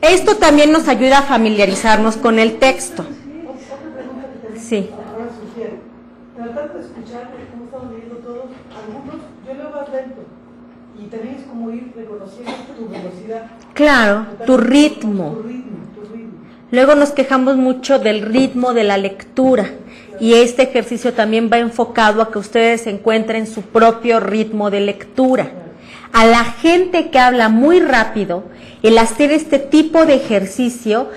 Esto también nos ayuda a familiarizarnos con el texto. Sí. Ahora sugiero, tratar de escuchar, como estamos leyendo todos, algunos, yo leo más lento. Y también es como ir reconociendo tu velocidad. Claro, tu ritmo. Tu ritmo, tu ritmo. Luego nos quejamos mucho del ritmo de la lectura y este ejercicio también va enfocado a que ustedes encuentren su propio ritmo de lectura. A la gente que habla muy rápido, el hacer este tipo de ejercicio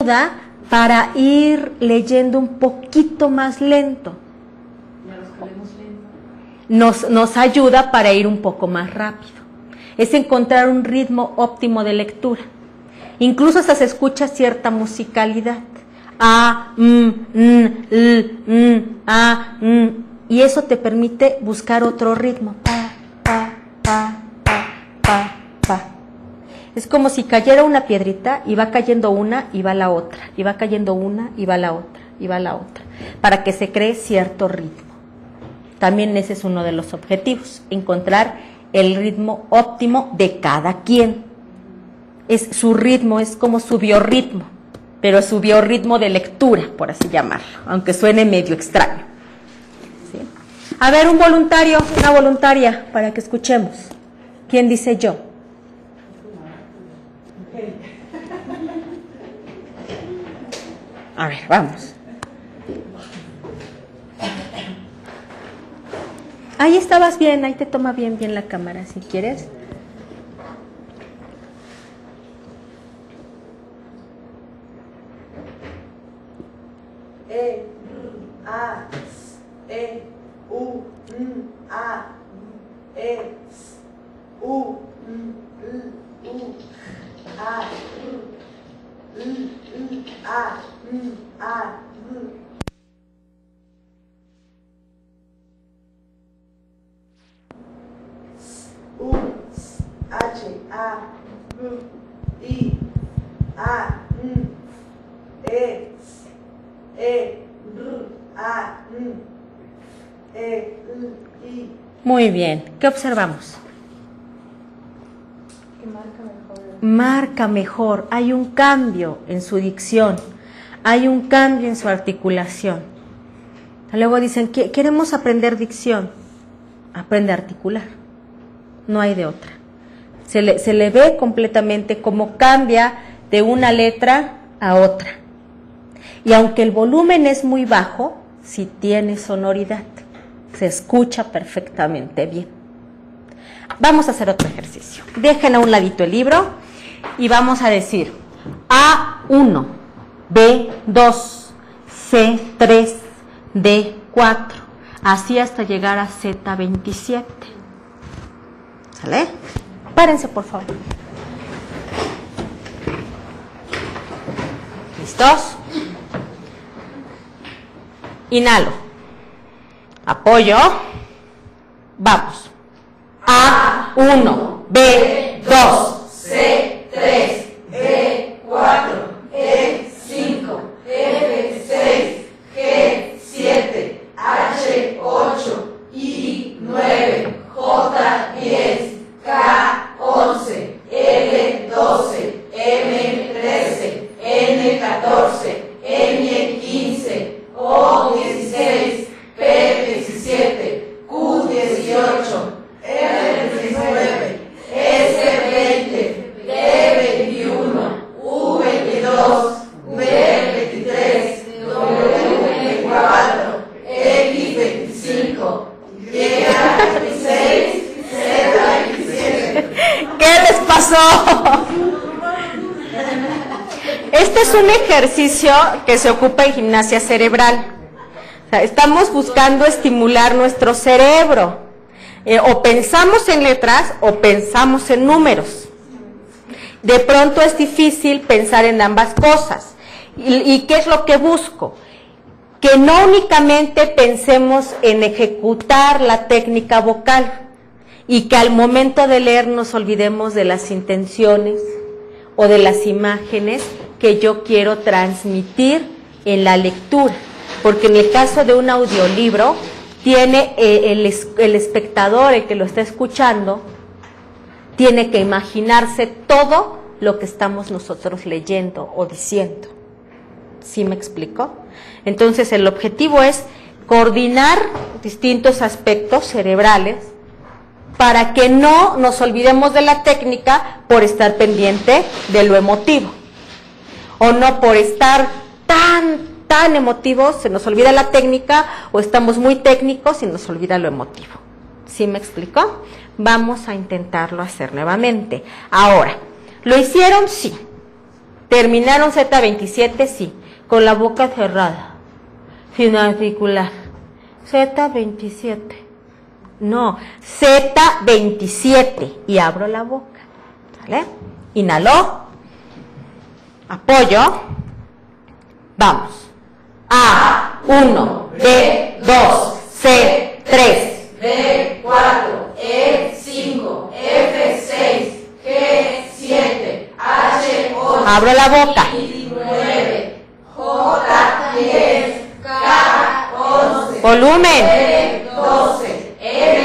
ayuda para ir leyendo un poquito más lento. Nos, nos ayuda para ir un poco más rápido. Es encontrar un ritmo óptimo de lectura. Incluso hasta se escucha cierta musicalidad. A, mm, mm, l, mm, a, y eso te permite buscar otro ritmo. Pa, pa, pa, pa, pa, pa. Es como si cayera una piedrita y va cayendo una y va la otra, y va cayendo una y va la otra, y va la otra, para que se cree cierto ritmo. También ese es uno de los objetivos, encontrar el ritmo óptimo de cada quien. Es su ritmo, es como su biorritmo, pero su biorritmo de lectura, por así llamarlo, aunque suene medio extraño. A ver, un voluntario, una voluntaria, para que escuchemos. ¿Quién dice yo? A ver, vamos. Ahí estabas bien, ahí te toma bien, bien la cámara, si quieres. E, A, E, U, N, A, E, U, N, U, A, L, L, A, N, A, R. U, H, A, B, I, A, N, E, S, R, A, N, E, L, I. Muy bien. ¿Qué observamos? Que marca mejor. Marca mejor. Hay un cambio en su dicción. Hay un cambio en su articulación. Luego dicen, "¿Qui- queremos aprender dicción. Aprende a articular. No hay de otra. Se le, se le ve completamente cómo cambia de una letra a otra. Y aunque el volumen es muy bajo, sí tiene sonoridad. Se escucha perfectamente bien. Vamos a hacer otro ejercicio. Dejen a un ladito el libro y vamos a decir A1, B2, C3, D4, así hasta llegar a Z27. ¿Sale? Párense, por favor. ¿Listos? Inhalo. Apoyo. Vamos. A1, B2, C3, D4, E5, F6, G7, H8, I9, J10, que se ocupa en gimnasia cerebral. Estamos buscando estimular nuestro cerebro. Eh, o pensamos en letras o pensamos en números. De pronto es difícil pensar en ambas cosas. ¿Y, y qué es lo que busco? Que no únicamente pensemos en ejecutar la técnica vocal y que al momento de leer nos olvidemos de las intenciones o de las imágenes que yo quiero transmitir en la lectura. Porque en el caso de un audiolibro, tiene eh, el, el espectador, el que lo está escuchando, tiene que imaginarse todo lo que estamos nosotros leyendo o diciendo. ¿Sí me explico? Entonces el objetivo es coordinar distintos aspectos cerebrales para que no nos olvidemos de la técnica por estar pendiente de lo emotivo. O no por estar tan, tan emotivos, se nos olvida la técnica, o estamos muy técnicos y nos olvida lo emotivo. ¿Sí me explicó? Vamos a intentarlo hacer nuevamente. Ahora, ¿lo hicieron? Sí. ¿Terminaron Z27? Sí. Con la boca cerrada, sin articular. Z27. No, Z27 y abro la boca. ¿Vale? Inhaló. Apoyo. Vamos. A1, B2, C3. D4, E5, F6, G7, H8, Abro la boca. I9, J10, K11, Volumen. D12, M13,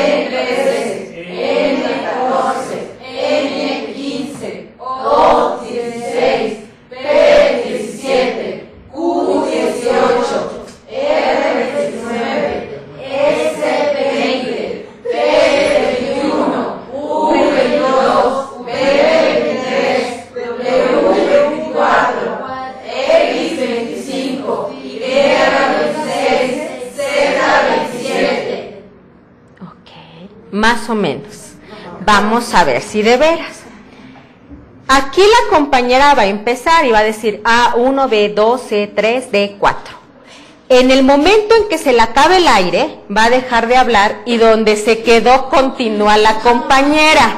Vamos a ver si de veras. Aquí la compañera va a empezar y va a decir A1, B2, C3, D4. En el momento en que se le acabe el aire, va a dejar de hablar y donde se quedó continúa la compañera.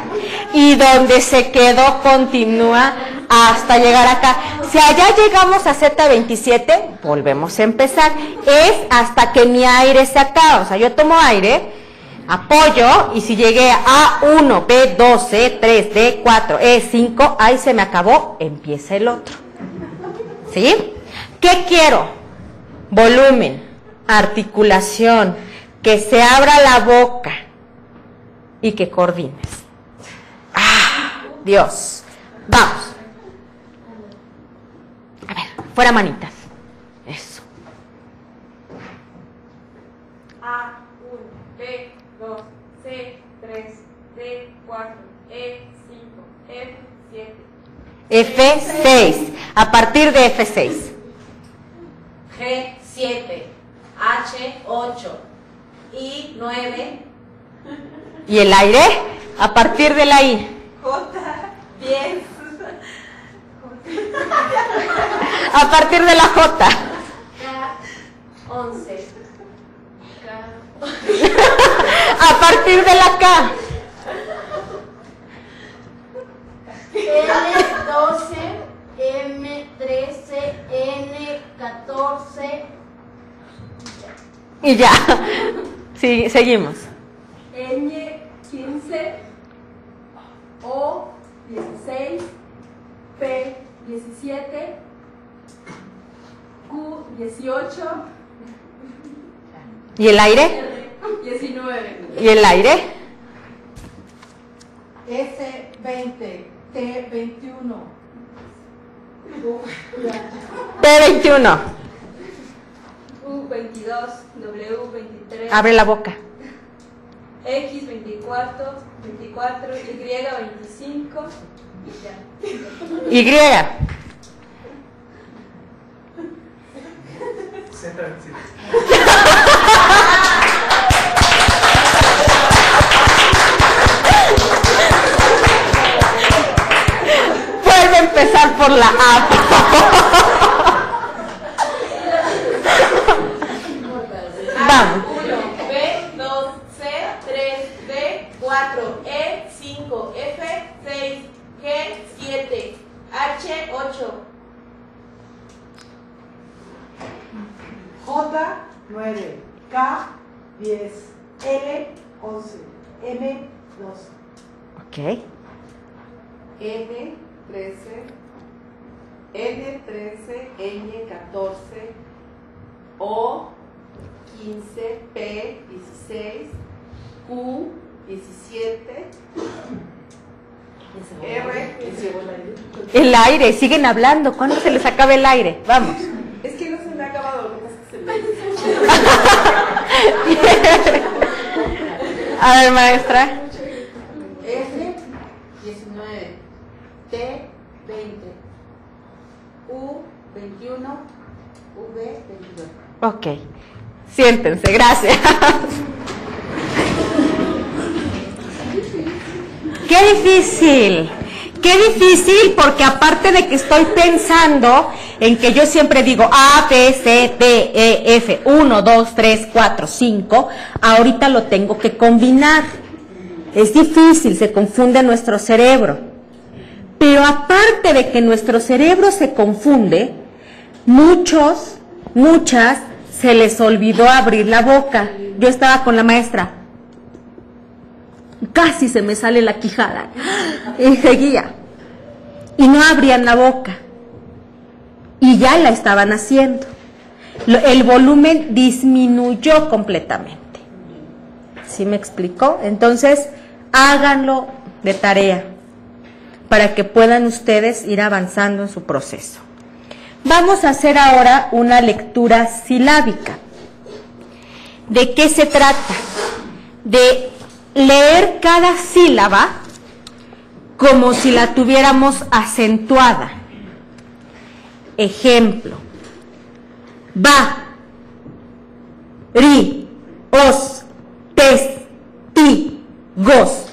Y donde se quedó continúa hasta llegar acá. Si allá llegamos a Z27, volvemos a empezar. Es hasta que mi aire se acaba. O sea, yo tomo aire, apoyo y si llegué a A1, B2, C3, D4, E5, ahí se me acabó, empieza el otro. ¿Sí? ¿Qué quiero? volumen, articulación, que se abra la boca y que coordines. ¡Ah! Dios. Vamos. A ver, fuera manitas. B4, E5, F7. F6, a partir de F6. G7, H8, I9. ¿Y el aire? A partir de la I. J10. A partir de la J. K11. K. A partir de la K. L12, M13, N14. Y ya. Sí, seguimos. N15, O16, P17, Q18. ¿Y el aire? 19. ¿Y el aire? S20, T21. T21. U22, W23. Abre la boca. X24, 24, Y25 y ya. Y. empezar por la A. Vamos. 1, B, 2, C, 3, D, 4, E, 5, F, 6, G, 7, H, 8. J 9, K 10, L 11, M 12. Ok. N 13, N 13, N 14, O 15, P 16, Q 17, R El aire, siguen hablando. ¿Cuándo se les acaba el aire? Vamos. Es que no se me ha acabado. A ver, maestra. S 19, T 20, U 21, V 22. Ok. Siéntense, gracias. Qué difícil. Qué difícil porque aparte de que estoy pensando en que yo siempre digo A, B, C, D, E, F, 1, 2, 3, 4, 5, ahorita lo tengo que combinar. Es difícil, se confunde nuestro cerebro. Pero aparte de que nuestro cerebro se confunde, muchos, muchas, se les olvidó abrir la boca. Yo estaba con la maestra. Casi se me sale la quijada. Y seguía. Y no abrían la boca. Y ya la estaban haciendo. El volumen disminuyó completamente. ¿Sí me explicó? Entonces, háganlo de tarea para que puedan ustedes ir avanzando en su proceso. Vamos a hacer ahora una lectura silábica. ¿De qué se trata? De leer cada sílaba como si la tuviéramos acentuada. Ejemplo. Va, ri, os, tes, ti, gos,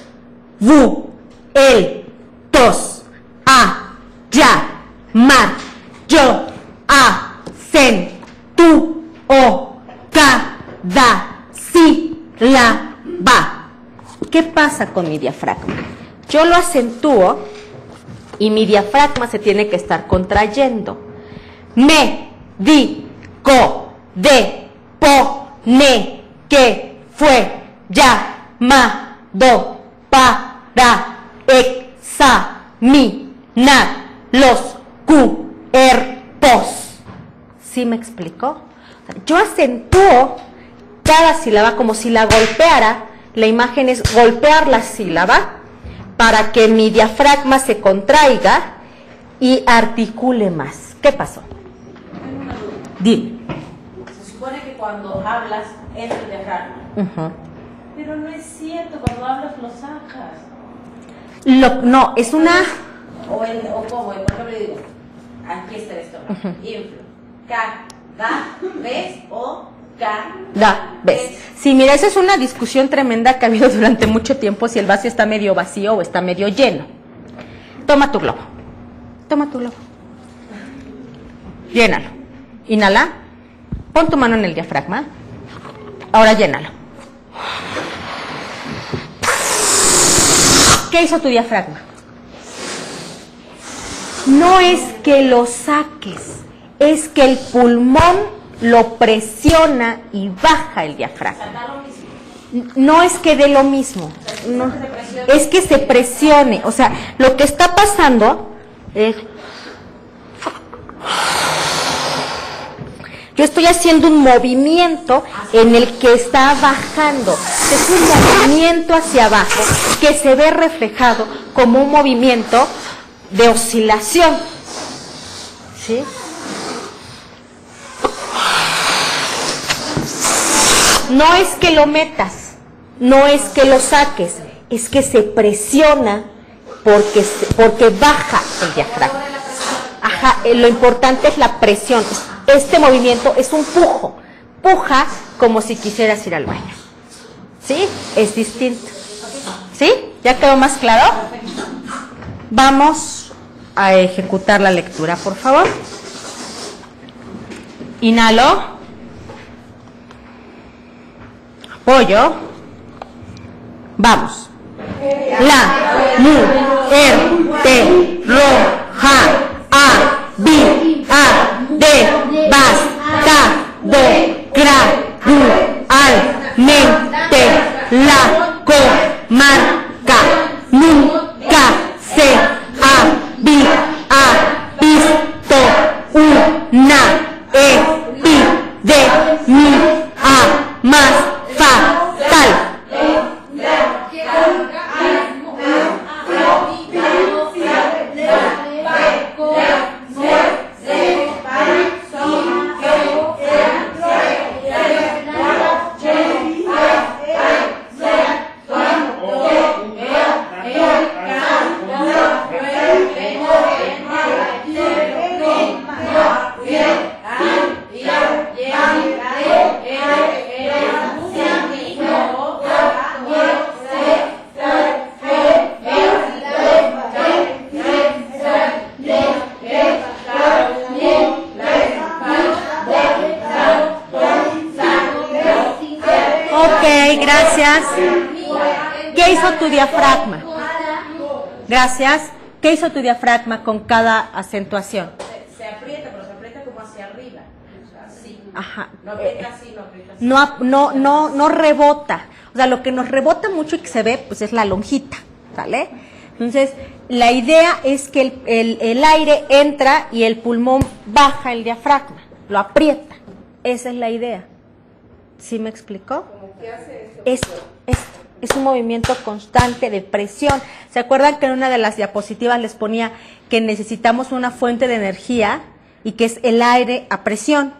vu, el, tos, a, ya, mar, yo, a, sen, tú, o, ca, da, si, la, va. ¿Qué con mi diafragma? Yo lo acentúo y mi diafragma se tiene que estar contrayendo. Me, di, co, de, po, ne, que, fue, ya, ma, do, pa, ra, exa, mi, na, los, cu, er, pos. ¿Sí me explicó? Yo acentúo cada sílaba como si la golpeara. La imagen es golpear la sílaba para que mi diafragma se contraiga y articule más. ¿Qué pasó? Dime. Se supone que cuando hablas entra el diafragma. Pero no es cierto, cuando hablas lo sacas. Lo- no, es una... O, el, o como, por ejemplo, digo, aquí está el estómago. Inflo. Ca, da, ves o ca. Da, ves. Sí, mira, esa es una discusión tremenda que ha habido durante mucho tiempo si el vaso está medio vacío o está medio lleno. Toma tu globo. Toma tu globo. Llénalo. Inhala. Pon tu mano en el diafragma. Ahora llénalo. ¿Qué hizo tu diafragma? No es que lo saques, es que el pulmón lo presiona y baja el diafragma. No es que dé lo mismo, no, es que se presione. O sea, lo que está pasando es... Yo estoy haciendo un movimiento en el que está bajando. Es un movimiento hacia abajo que se ve reflejado como un movimiento de oscilación. ¿Sí? No es que lo metas, no es que lo saques, es que se presiona porque, porque baja el diafragma. Ajá, eh, lo importante es la presión. Este movimiento es un pujo. Puja como si quisieras ir al baño. ¿Sí? Es distinto. ¿Sí? ¿Ya quedó más claro? Vamos a ejecutar la lectura, por favor. Inhalo. Apoyo. Vamos. La, mu, te, ro, diafragma con cada acentuación? Se, se aprieta, pero se aprieta como hacia arriba. O sea, así. Ajá. No aprieta así, no aprieta así. No, no, no, no rebota. O sea, lo que nos rebota mucho y que se ve, pues es la lonjita, ¿sale? Entonces, la idea es que el, el- el aire entra y el pulmón baja el diafragma, lo aprieta. Esa es la idea. ¿Sí me explicó? Esto. Es un movimiento constante de presión. ¿Se acuerdan que en una de las diapositivas les ponía que necesitamos una fuente de energía y que es el aire a presión?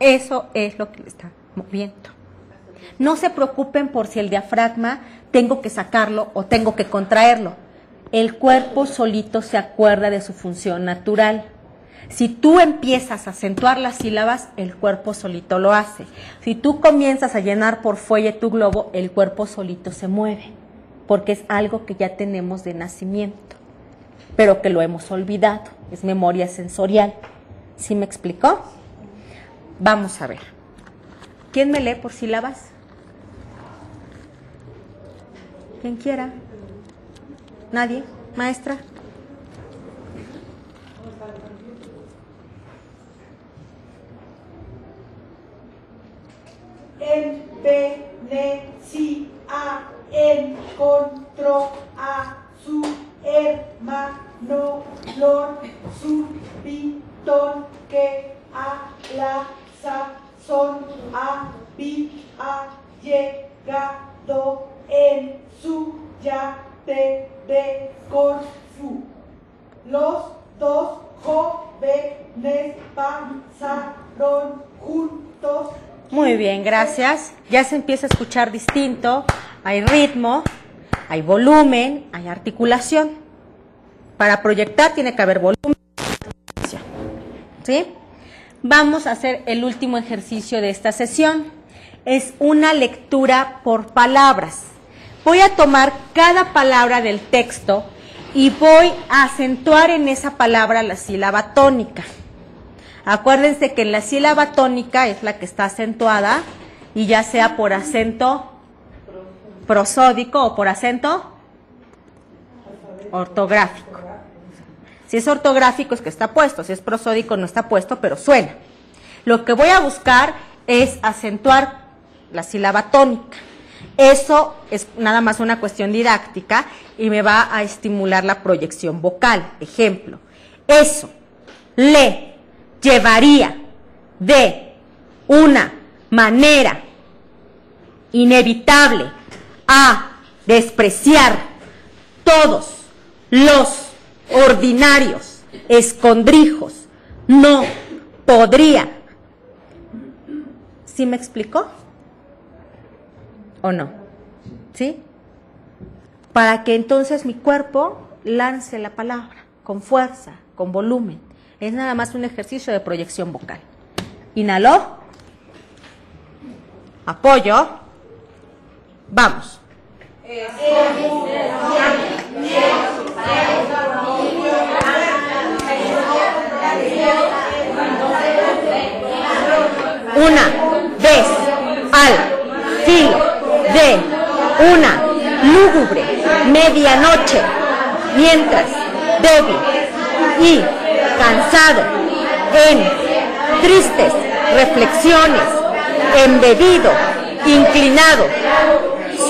Eso es lo que le está moviendo. No se preocupen por si el diafragma tengo que sacarlo o tengo que contraerlo. El cuerpo solito se acuerda de su función natural. Si tú empiezas a acentuar las sílabas, el cuerpo solito lo hace. Si tú comienzas a llenar por fuelle tu globo, el cuerpo solito se mueve, porque es algo que ya tenemos de nacimiento, pero que lo hemos olvidado. Es memoria sensorial. ¿Sí me explicó? Vamos a ver. ¿Quién me lee por sílabas? Quien quiera. ¿Nadie? ¿Maestra? En, beneficia, encontró a su hermano Lor, su pitón que a la son, ha, vi, ha, llegado, en, su, ya, te, de, con, fu. Los dos jóvenes pasaron juntos. Muy bien, gracias. Ya se empieza a escuchar distinto. Hay ritmo, hay volumen, hay articulación. Para proyectar tiene que haber volumen. ¿Sí? Vamos a hacer el último ejercicio de esta sesión. Es una lectura por palabras. Voy a tomar cada palabra del texto y voy a acentuar en esa palabra la sílaba tónica. Acuérdense que en la sílaba tónica es la que está acentuada y ya sea por acento prosódico o por acento ortográfico. Si es ortográfico es que está puesto, si es prosódico no está puesto, pero suena. Lo que voy a buscar es acentuar la sílaba tónica. Eso es nada más una cuestión didáctica y me va a estimular la proyección vocal. Ejemplo, eso le llevaría de una manera inevitable a despreciar todos los ordinarios escondrijos. No podría. ¿Sí me explicó? ¿O no? ¿Sí? Para que entonces mi cuerpo lance la palabra con fuerza, con volumen. Es nada más un ejercicio de proyección vocal. Inhaló. Apoyo. Vamos. Una vez al filo de una lúgubre medianoche, mientras débil y cansado en tristes reflexiones, embebido, inclinado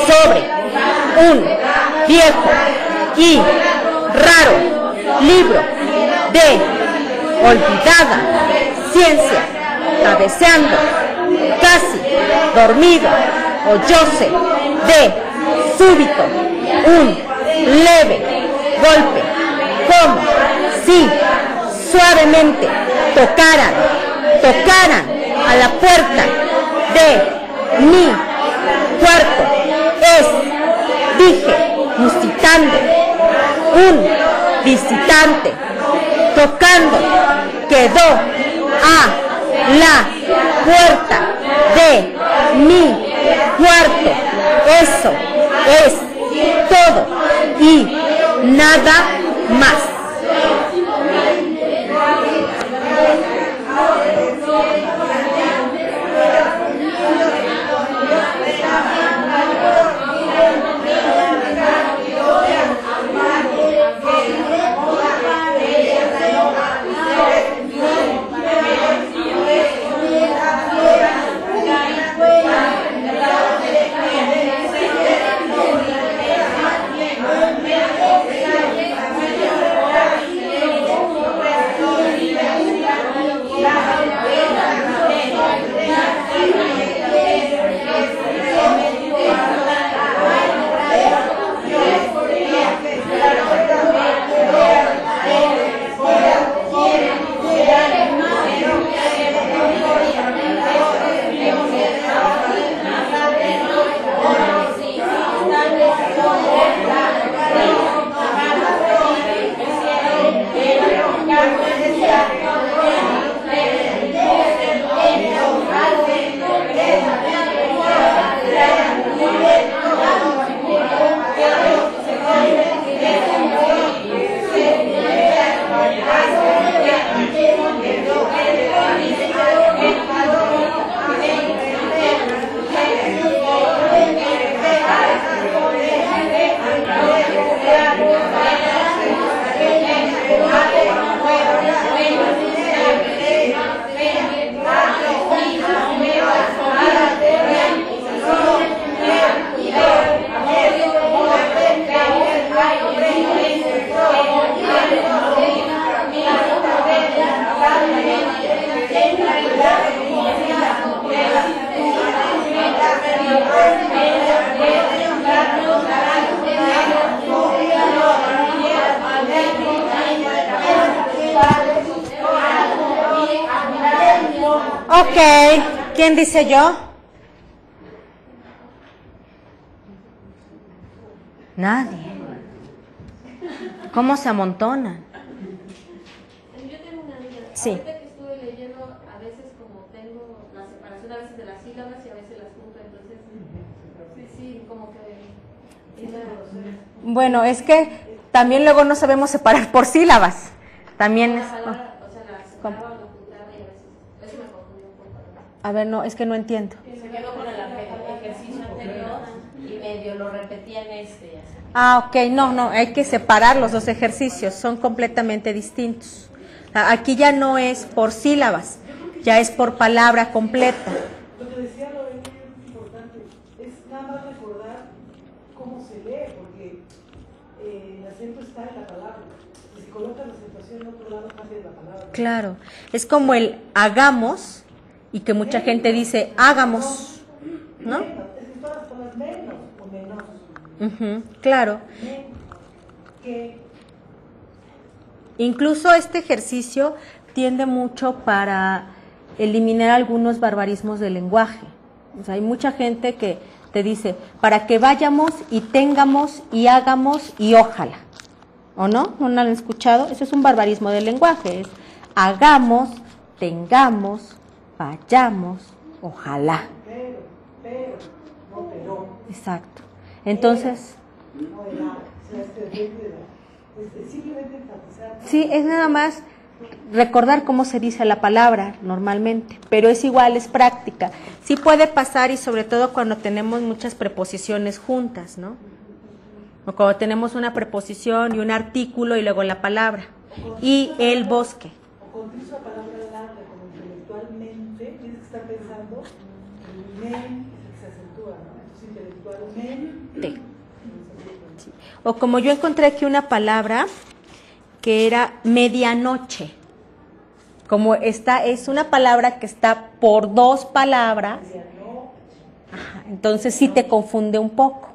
sobre un viejo y raro libro de olvidada ciencia, cabeceando, casi dormido, oyóse de súbito un leve golpe, como si suavemente tocaran, tocaran a la puerta de mi cuarto. Es, dije, musitando, un visitante, tocando, quedó a la puerta de mi cuarto. Eso es todo y nada más. ¿Quién dice yo? Nadie. ¿Cómo se amontonan? Yo tengo una. Sí. Ahorita que estuve leyendo, a veces como tengo la separación a veces de las sílabas y a veces las junto, entonces sí, sí, como que... Bueno, es que también luego no sabemos separar por sílabas. También es palabra, o sea, la separaba o la juntaba y a veces... Eso me confundió un poco. A ver, no, es que no entiendo. Se quedó con el eje- ejercicio anterior y medio lo repetía en este. Ah, ok, no, no, hay que separar los dos ejercicios, son completamente distintos. A- Aquí ya no es por sílabas, ya es por palabra completa. Lo que decía Lorena es importante, es nada más recordar cómo se lee, porque eh, el acento está en la palabra. Y si colocas la acentuación en otro lado, cambia la palabra. Claro, es como el hagamos y que mucha gente dice hagamos, ¿no? Claro. Incluso este ejercicio tiende mucho para eliminar algunos barbarismos del lenguaje. O sea, hay mucha gente que te dice, para que vayamos y tengamos y hagamos y ojalá. ¿O no? ¿No lo han escuchado? Eso es un barbarismo del lenguaje. Es hagamos, tengamos, vayamos, ojalá. pero, pero, no Exacto. Entonces. Sí, es nada más recordar cómo se dice la palabra normalmente, pero es igual, es práctica. Sí puede pasar y sobre todo cuando tenemos muchas preposiciones juntas, ¿no? O cuando tenemos una preposición y un artículo y luego la palabra. Y el bosque. O cuando tienes una palabra larga como intelectualmente, tienes que estar pensando en O como yo encontré aquí una palabra que era medianoche. Como esta es una palabra que está por dos palabras, ajá, entonces sí te confunde un poco.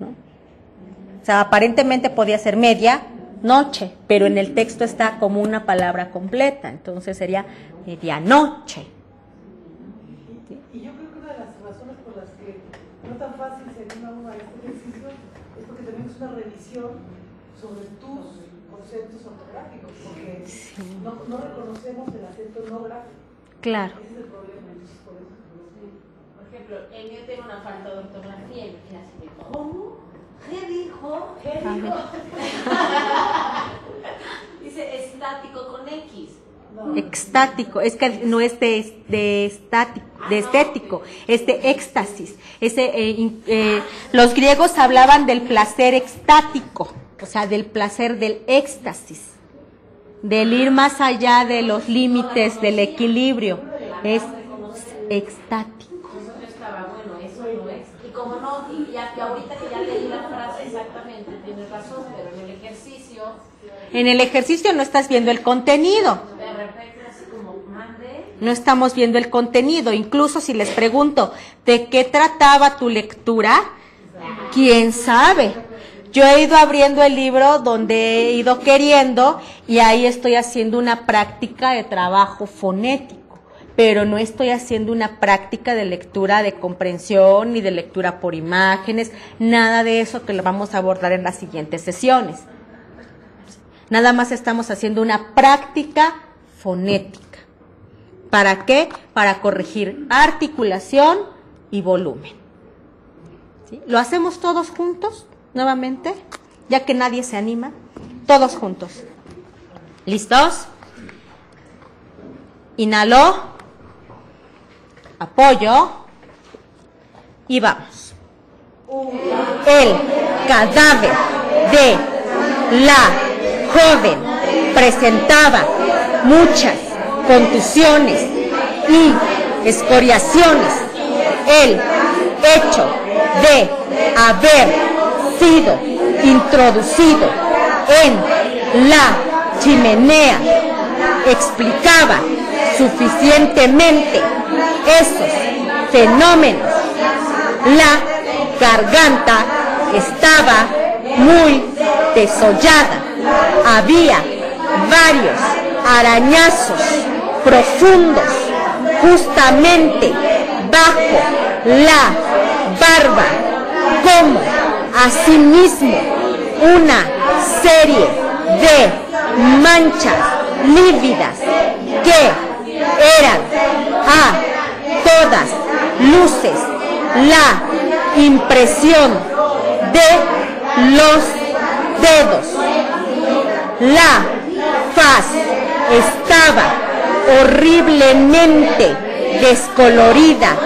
¿no? O sea, aparentemente podía ser media noche, pero en el texto está como una palabra completa, entonces sería medianoche. Y yo creo que una de las razones por las que no tan uno a este ejercicio es porque también es una revisión sobre tus conceptos ortográficos, porque no, no reconocemos el acento no gráfico. Claro. Ese es el problema, entonces por eso. Por ejemplo, el mío tiene una falta de ortografía y me así de, ¿cómo? ¿Qué dijo? ¿Qué dijo? Dice estático con X. Extático, es que no es de, de, estático, de estético, es de éxtasis. Ese, eh, eh, los griegos hablaban del placer extático, o sea, del placer del éxtasis, del ir más allá de los límites del equilibrio. Es extático. Yo estaba, bueno, eso no es. Y como no, y ya que ahorita que ya leí la frase exactamente, tienes razón, pero en el ejercicio, En el ejercicio no estás viendo el contenido. de repente así como, mande, No estamos viendo el contenido. Incluso si les pregunto, ¿de qué trataba tu lectura? ¿Quién sabe? Yo he ido abriendo el libro donde he ido queriendo y ahí estoy haciendo una práctica de trabajo fonético, pero no estoy haciendo una práctica de lectura de comprensión ni de lectura por imágenes, nada de eso que lo vamos a abordar en las siguientes sesiones. Nada más estamos haciendo una práctica fonética. ¿Para qué? Para corregir articulación y volumen. ¿Lo hacemos todos juntos nuevamente? Ya que nadie se anima. Todos juntos. ¿Listos? Inhaló. Apoyo. Y vamos. El cadáver de la joven presentaba muchas contusiones y escoriaciones. El hecho de haber sido introducido en la chimenea explicaba suficientemente esos fenómenos. La garganta estaba muy desollada. Había varios arañazos profundos justamente bajo la barba como asimismo una serie de manchas lívidas que eran a todas luces la impresión de los dedos. La faz estaba horriblemente descolorida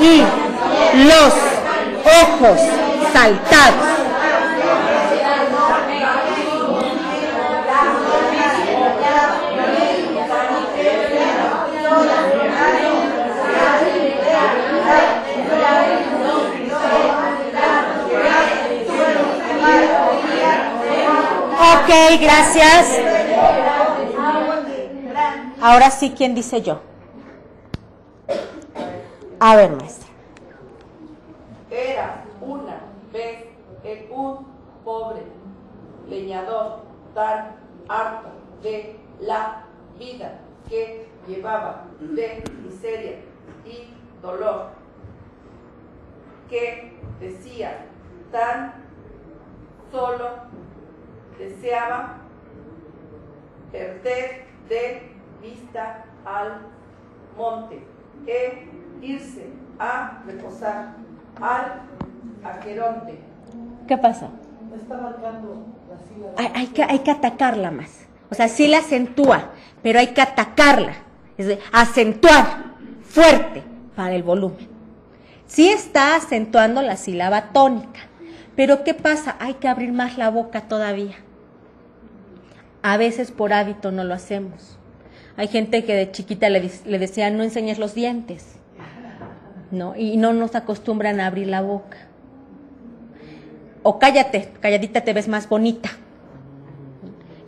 y los ojos saltados. Ok, gracias. Ahora sí, ¿quién dice yo? A ver, maestra. Era una vez un pobre leñador tan harto de la vida que llevaba de miseria y dolor que decía tan solo deseaba perder de vista al monte e irse a reposar al Aqueronte. ¿Qué pasa? No está marcando la sílaba. Hay, hay que, hay que atacarla más. O sea, sí la acentúa, pero hay que atacarla. Es decir, acentuar fuerte para el volumen. Sí está acentuando la sílaba tónica, pero ¿qué pasa? Hay que abrir más la boca todavía. A veces por hábito no lo hacemos. Hay gente que de chiquita le, le no enseñes los dientes. ¿no? Y no nos acostumbran a abrir la boca. O cállate, calladita te ves más bonita.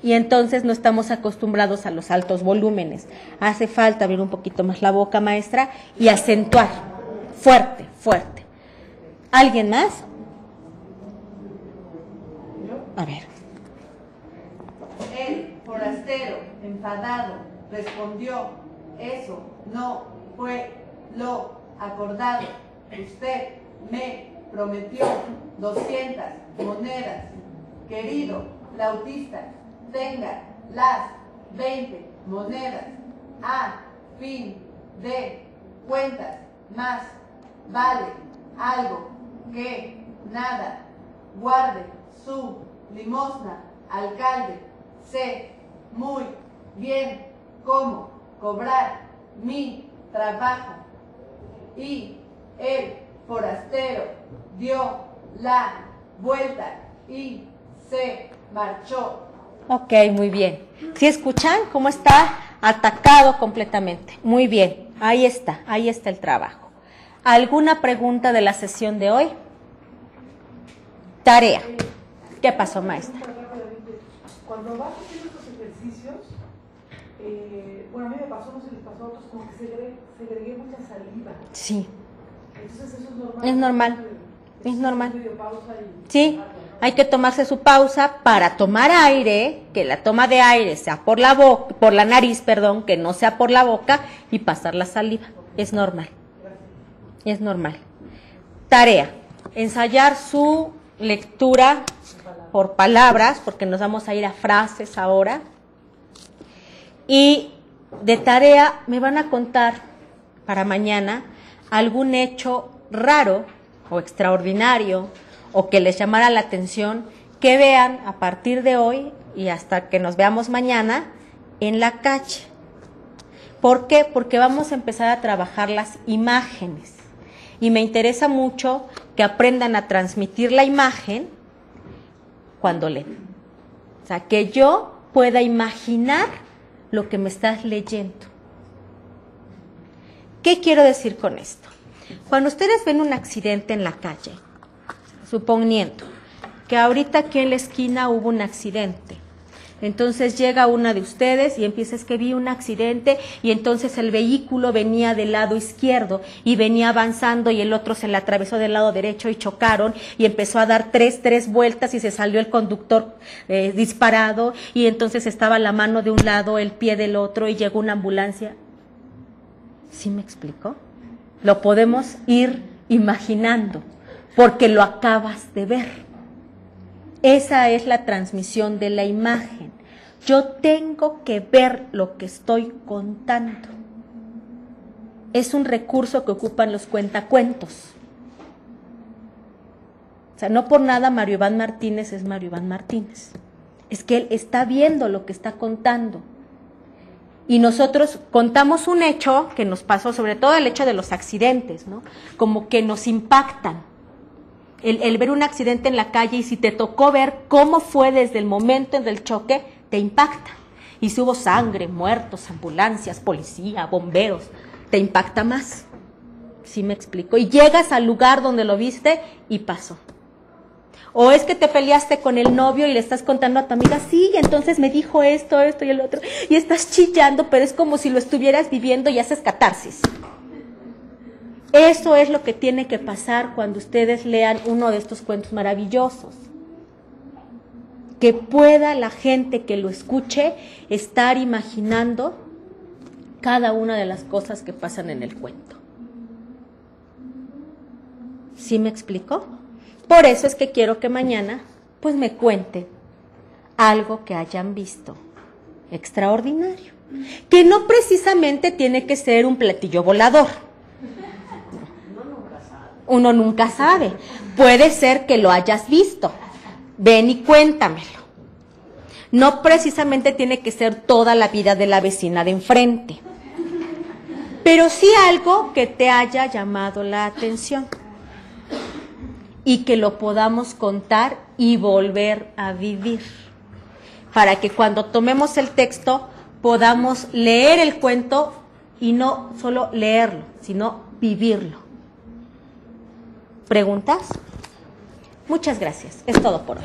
Y entonces no estamos acostumbrados a los altos volúmenes. Hace falta abrir un poquito más la boca, maestra, y acentuar. Fuerte, fuerte. ¿Alguien más? A ver. El forastero, enfadado, respondió, eso no fue lo acordado. Usted me prometió 200 monedas. Querido lautista, tenga las 20 monedas a fin de cuentas. Más vale algo que nada. Guarde su limosna, alcalde. Sé muy bien cómo cobrar mi trabajo. Y el forastero dio la vuelta y se marchó. Ok, muy bien. ¿Sí escuchan cómo está atacado completamente? Muy bien, ahí está, ahí está el trabajo. ¿Alguna pregunta de la sesión de hoy? Tarea. ¿Qué pasó, maestra? Cuando vas eh, bueno, a mí me pasó, no si les pasó a otros, como que segregué, segregué mucha saliva. Sí, Entonces eso es normal. Es normal, es normal. Sí. Hay que tomarse su pausa para tomar aire, que la toma de aire sea por la boca, por la nariz, perdón, que no sea por la boca y pasar la saliva. Es normal. Es normal. Tarea. Ensayar su lectura por palabras, porque nos vamos a ir a frases ahora. Y de tarea me van a contar para mañana algún hecho raro o extraordinario o que les llamara la atención que vean a partir de hoy y hasta que nos veamos mañana en la calle. ¿Por qué? Porque vamos a empezar a trabajar las imágenes. Y me interesa mucho que aprendan a transmitir la imagen cuando leen. O sea, que yo pueda imaginar lo que me estás leyendo. ¿Qué quiero decir con esto? Cuando ustedes ven un accidente en la calle, suponiendo que ahorita aquí en la esquina hubo un accidente, entonces llega una de ustedes y empieza es que vi un accidente y entonces el vehículo venía del lado izquierdo y venía avanzando y el otro se le atravesó del lado derecho y chocaron y empezó a dar tres, tres vueltas y se salió el conductor eh, disparado y entonces estaba la mano de un lado, el pie del otro y llegó una ambulancia. ¿Sí me explico? Lo podemos ir imaginando porque lo acabas de ver. Esa es la transmisión de la imagen. Yo tengo que ver lo que estoy contando. Es un recurso que ocupan los cuentacuentos. O sea, no por nada Mario Iván Martínez es Mario Iván Martínez. Es que él está viendo lo que está contando. Y nosotros contamos un hecho que nos pasó, sobre todo el hecho de los accidentes, ¿no? Como que nos impactan. El, ver un accidente en la calle y si te tocó ver cómo fue desde el momento del choque, te impacta. Y si hubo sangre, muertos, ambulancias, policía, bomberos, te impacta más. ¿Sí me explico? Y llegas al lugar donde lo viste y pasó. O es que te peleaste con el novio y le estás contando a tu amiga, sí, entonces me dijo esto, esto y el otro, y estás chillando, pero es como si lo estuvieras viviendo y haces catarsis. Eso es lo que tiene que pasar cuando ustedes lean uno de estos cuentos maravillosos. Que pueda la gente que lo escuche estar imaginando cada una de las cosas que pasan en el cuento. ¿Sí me explico? Por eso es que quiero que mañana pues me cuenten algo que hayan visto extraordinario, que no precisamente tiene que ser un platillo volador. Uno nunca sabe. Puede ser que lo hayas visto. Ven y cuéntamelo. No precisamente tiene que ser toda la vida de la vecina de enfrente, pero sí algo que te haya llamado la atención y que lo podamos contar y volver a vivir, para que cuando tomemos el texto podamos leer el cuento y no solo leerlo, sino vivirlo. ¿Preguntas? Muchas gracias. Es todo por hoy.